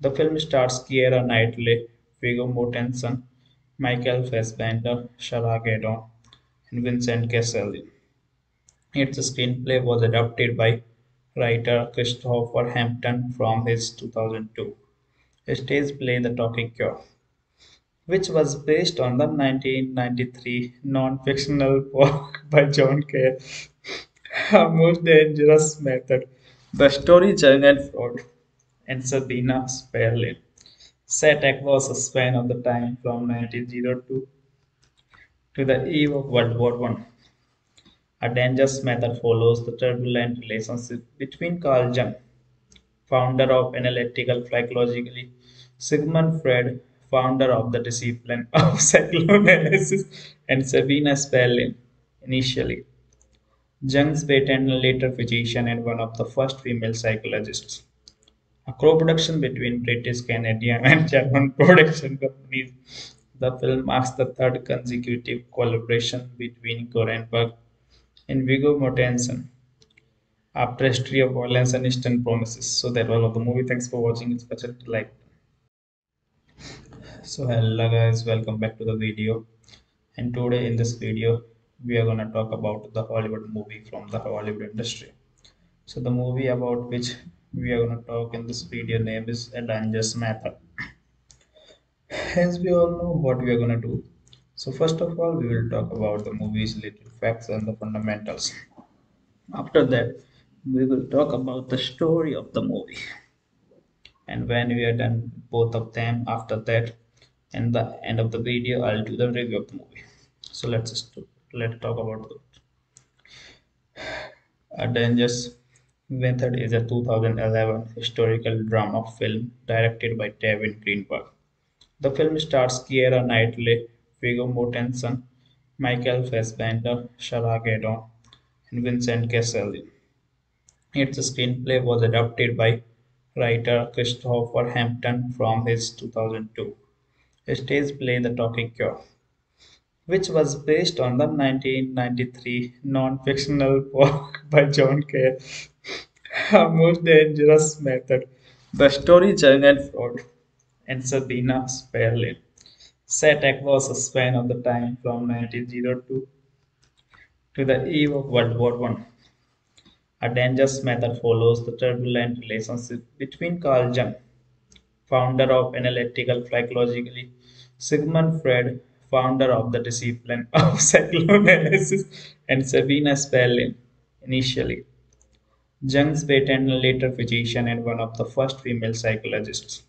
The film stars Keira Knightley, Viggo Mortensen, Michael Fassbender, Sarah Gadon, and Vincent Cassel. Its screenplay was adapted by writer Christopher Hampton from his 2002 stage play The Talking Cure, which was based on the 1993 non-fictional work by John Kerr, A Most Dangerous Method. The story Freud and Sabina Spielrein set across a span of the time from 1902 to the eve of World War I. A dangerous method follows the turbulent relationship between Carl Jung, founder of analytical psychology, Sigmund Freud, founder of the discipline of psychoanalysis, and Sabina Spielrein, initially. Jung's patent and later physician and one of the first female psychologists. A co-production between British, Canadian, and German production companies, the film marks the third consecutive collaboration between Cronenberg and Viggo Mortensen after history of violence and Eastern promises. So that was all of the movie. Thanks for watching. It's special like. So hello guys, welcome back to the video. And today in this video, we are gonna talk about the Hollywood movie from the Hollywood industry. So the movie about which we are gonna talk in this video name is A Dangerous Method. As we all know what we are gonna do. So first of all, we will talk about the movie's little facts and the fundamentals. After that, we will talk about the story of the movie. And when we are done both of them, after that, and the end of the video, I'll do the review of the movie. So let's let's talk about that. Dangerous Method is a 2011 historical drama film directed by David Cronenberg. The film stars Keira Knightley, Viggo Mortensen, Michael Fassbender, Sarah Gadon, and Vincent Cassel. Its screenplay was adapted by writer Christopher Hampton from his 2002 stage play The Talking Cure, which was based on the 1993 non-fictional work by John Kerr, A Most Dangerous Method. The story Jürgen Freud and Sabina Spielrein set across a span of the time from 1902 to the eve of World War One. A dangerous method follows the turbulent relationship between Carl Jung, founder of analytical psychology, Sigmund Freud, founder of the discipline of psychoanalysis, and Sabina Spielrein, initially. Jung's patent later physician and one of the first female psychologists.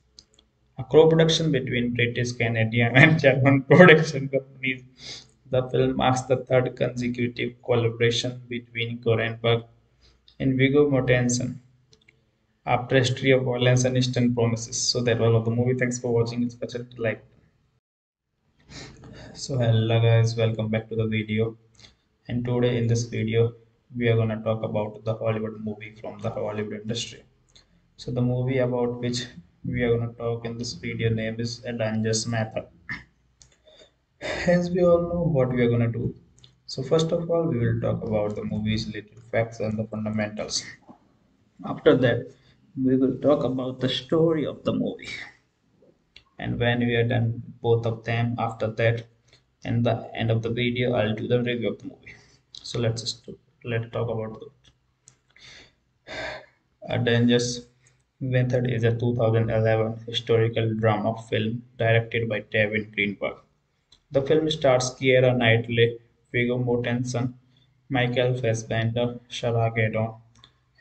A co-production between British, Canadian, and German production companies, the film marks the third consecutive collaboration between Cronenberg and Viggo Mortensen after history of violence and Eastern promises. So that was all of the movie. Thanks for watching. It's special like. So hello guys, welcome back to the video. And today in this video, we are gonna talk about the Hollywood movie from the Hollywood industry. So the movie about which we are gonna talk in this video name is A Dangerous Method. As we all know what we are gonna do. So first of all, we will talk about the movie's little facts and the fundamentals. After that, we will talk about the story of the movie. And when we are done both of them, after that, and the end of the video, I'll do the review of the movie. So let's just let's talk about that. A Dangerous Method is a 2011 historical drama film directed by David Cronenberg. The film stars Keira Knightley, Viggo Mortensen, Michael Fassbender, Sarah Gadon,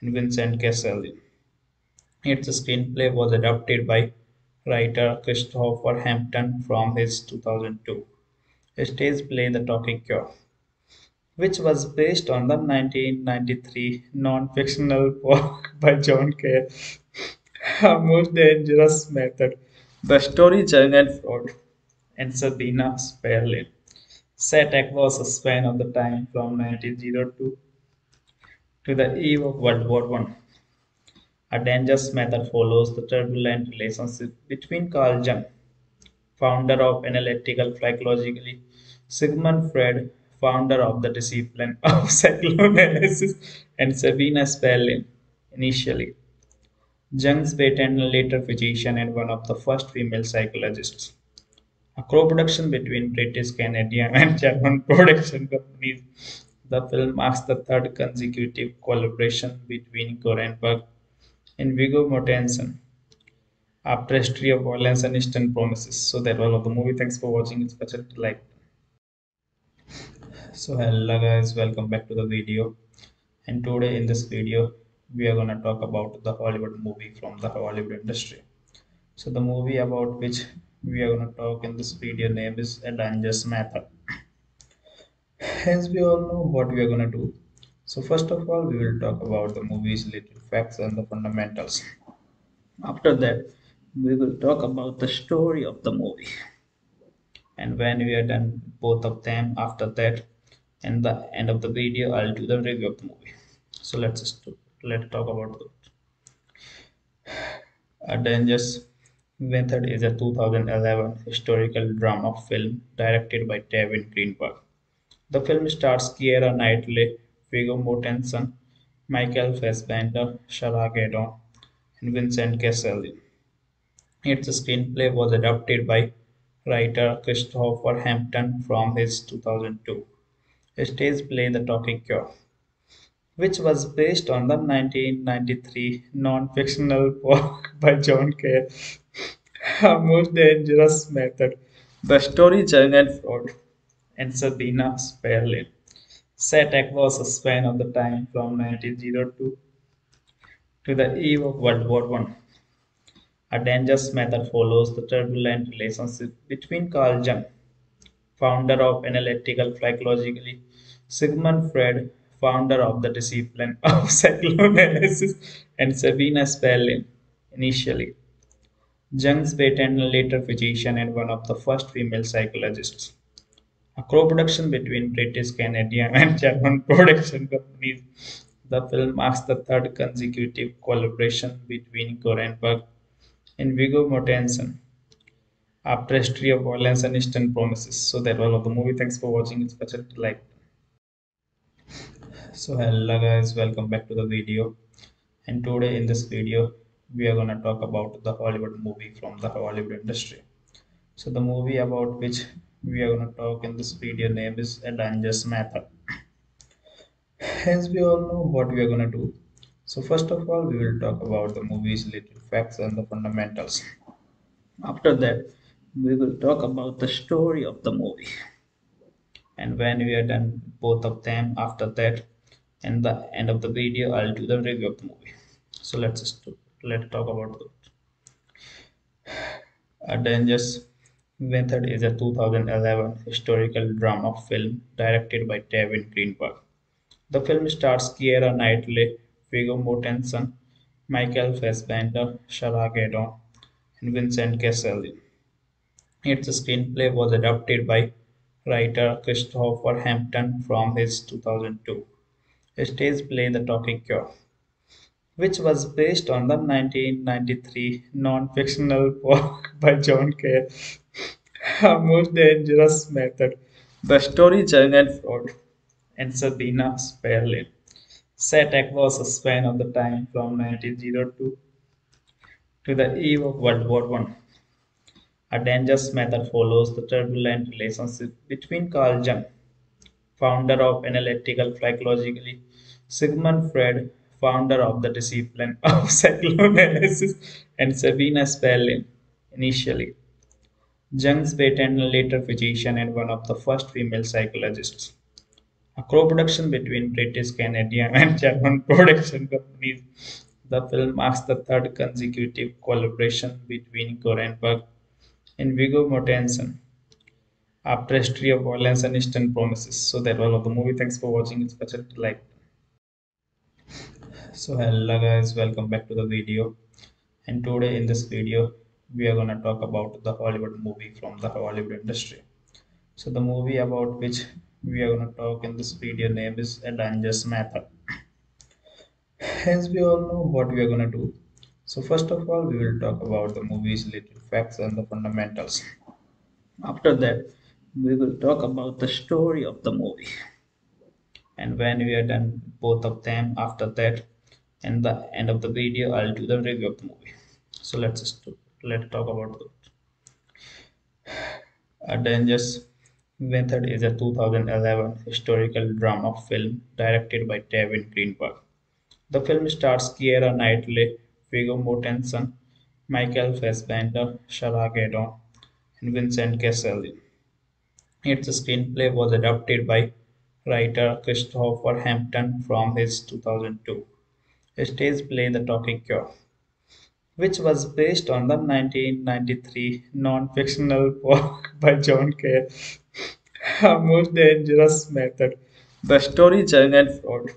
and Vincent Cassel. Its screenplay was adapted by writer Christopher Hampton from his 2002 stage play The Talking Cure, which was based on the 1993 non-fictional work by John Kerr, A Most Dangerous Method. The story Jürgen Freud and Sabina Spielrein set across a span of the time from 1902 to the eve of World War One. A dangerous method follows the turbulent relationship between Carl Jung, founder of analytical psychology, Sigmund Freud, founder of the discipline of psychoanalysis, and Sabina Spielrein, initially. Jung's patent and later physician and one of the first female psychologists. A co-production between British, Canadian, and German production companies, the film marks the third consecutive collaboration between Cronenberg and Viggo Mortensen after history of violence and Eastern promises. So that was all of the movie. Thanks for watching. It's special like. So hello guys, welcome back to the video. And today in this video, we are gonna talk about the Hollywood movie from the Hollywood industry. So the movie about which we are gonna talk in this video name is A Dangerous Method. As we all know what we are gonna do. So first of all, we will talk about the movie's little facts and the fundamentals. After that, we will talk about the story of the movie. And when we are done both of them, after that, in the end of the video, I'll do the review of the movie. So let's just let's talk about that. A Dangerous Method is a 2011 historical drama film directed by David Cronenberg. The film stars Keira Knightley, Viggo Mortensen, Michael Fassbender, Sarah Gadon, and Vincent Cassel. Its screenplay was adapted by writer Christopher Hampton from his 2002 stage play The Talking Cure, which was based on the 1993 non-fictional work by John Kerr, A Most Dangerous Method. The story Jürgen Freud and Sabina Spielrein set across a span of the time from 1902 to the eve of World War One. A dangerous method follows the turbulent relationship between Carl Jung, founder of analytical psychology, Sigmund Freud, founder of the discipline of psychoanalysis, and Sabina Spielrein, initially Jung's patient and later physician and one of the first female psychologists. A co-production between British, Canadian, and German production companies, the film marks the third consecutive collaboration between Cronenberg and Viggo Mortensen after history of violence and Eastern promises. So that was all of the movie. Thanks for watching. It's special like. So hello guys, welcome back to the video. And today in this video, we are gonna talk about the Hollywood movie from the Hollywood industry. So the movie about which we are going to talk in this video name is a dangerous method as we all know what we are going to do so first of all we will talk about the movie's little facts and the fundamentals. After that we will talk about the story of the movie. And when we are done both of them after that in the end of the video i'll do the review of the movie. So let's just let's talk about that a dangerous Method is a 2011 historical drama film directed by David Cronenberg. The film stars Keira Knightley, Viggo Mortensen, Michael Fassbender, Sarah Gadon, and Vincent Cassel. Its screenplay was adapted by writer Christopher Hampton from his 2002 stage play The Talking Cure, which was based on the 1993 non-fictional work by John Kerr a most dangerous method. The story Freud and Sabina Spielrein set across a span of the time from 1902 to the eve of World War I. A dangerous method follows the turbulent relationship between Carl Jung, founder of analytical psychology, Sigmund Freud, founder of the discipline of psychoanalysis, and Sabina Spielrein, initially Jung's patient and later physician and one of the first female psychologists. A co-production between British, Canadian, and German production companies, the film marks the third consecutive collaboration between Cronenberg and Viggo Mortensen after history of violence and Eastern promises. So that was all of the movie. Thanks for watching. It's special like. So hello guys, welcome back to the video. And today in this video, we are going to talk about the Hollywood movie from the Hollywood industry. So the movie about which we are going to talk in this video name is A Dangerous Method. As we all know what we are going to do. So first of all, we will talk about the movie's little facts and the fundamentals. After that, we will talk about the story of the movie. And when we are done both of them, after that, in the end of the video, I'll do the review of the movie. So let's let's talk about that. A Dangerous Method is a 2011 historical drama film directed by David Cronenberg. The film stars Keira Knightley, Viggo Mortensen, Michael Fassbender, Sarah Gadon, and Vincent Cassel. Its screenplay was adapted by writer Christopher Hampton from his 2002 stage play The Talking Cure which was based on the 1993 non-fictional work by John Kerr, A Most Dangerous Method. The story Jürgen Freud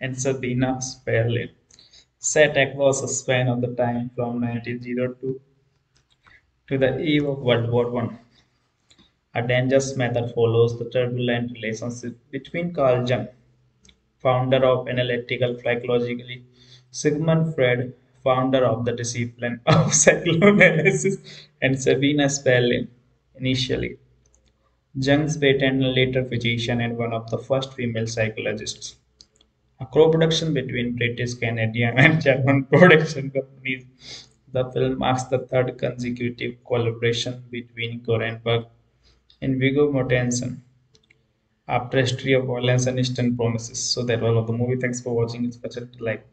and Sabina Spielrein set across a span of the time from 1902 To the eve of World War One, a dangerous method follows the turbulent relationship between Carl Jung, founder of analytical psychology, Sigmund Freud, founder of the discipline of psychoanalysis, and Sabina Spielrein, initially Jung's patent later physician and one of the first female psychologists. A co-production between British, Canadian, and German production companies, the film marks the third consecutive collaboration between Cronenberg and Viggo Mortensen after a History of Violence and Eastern Promises. So that was all of the movie. Thanks for watching. It's better to like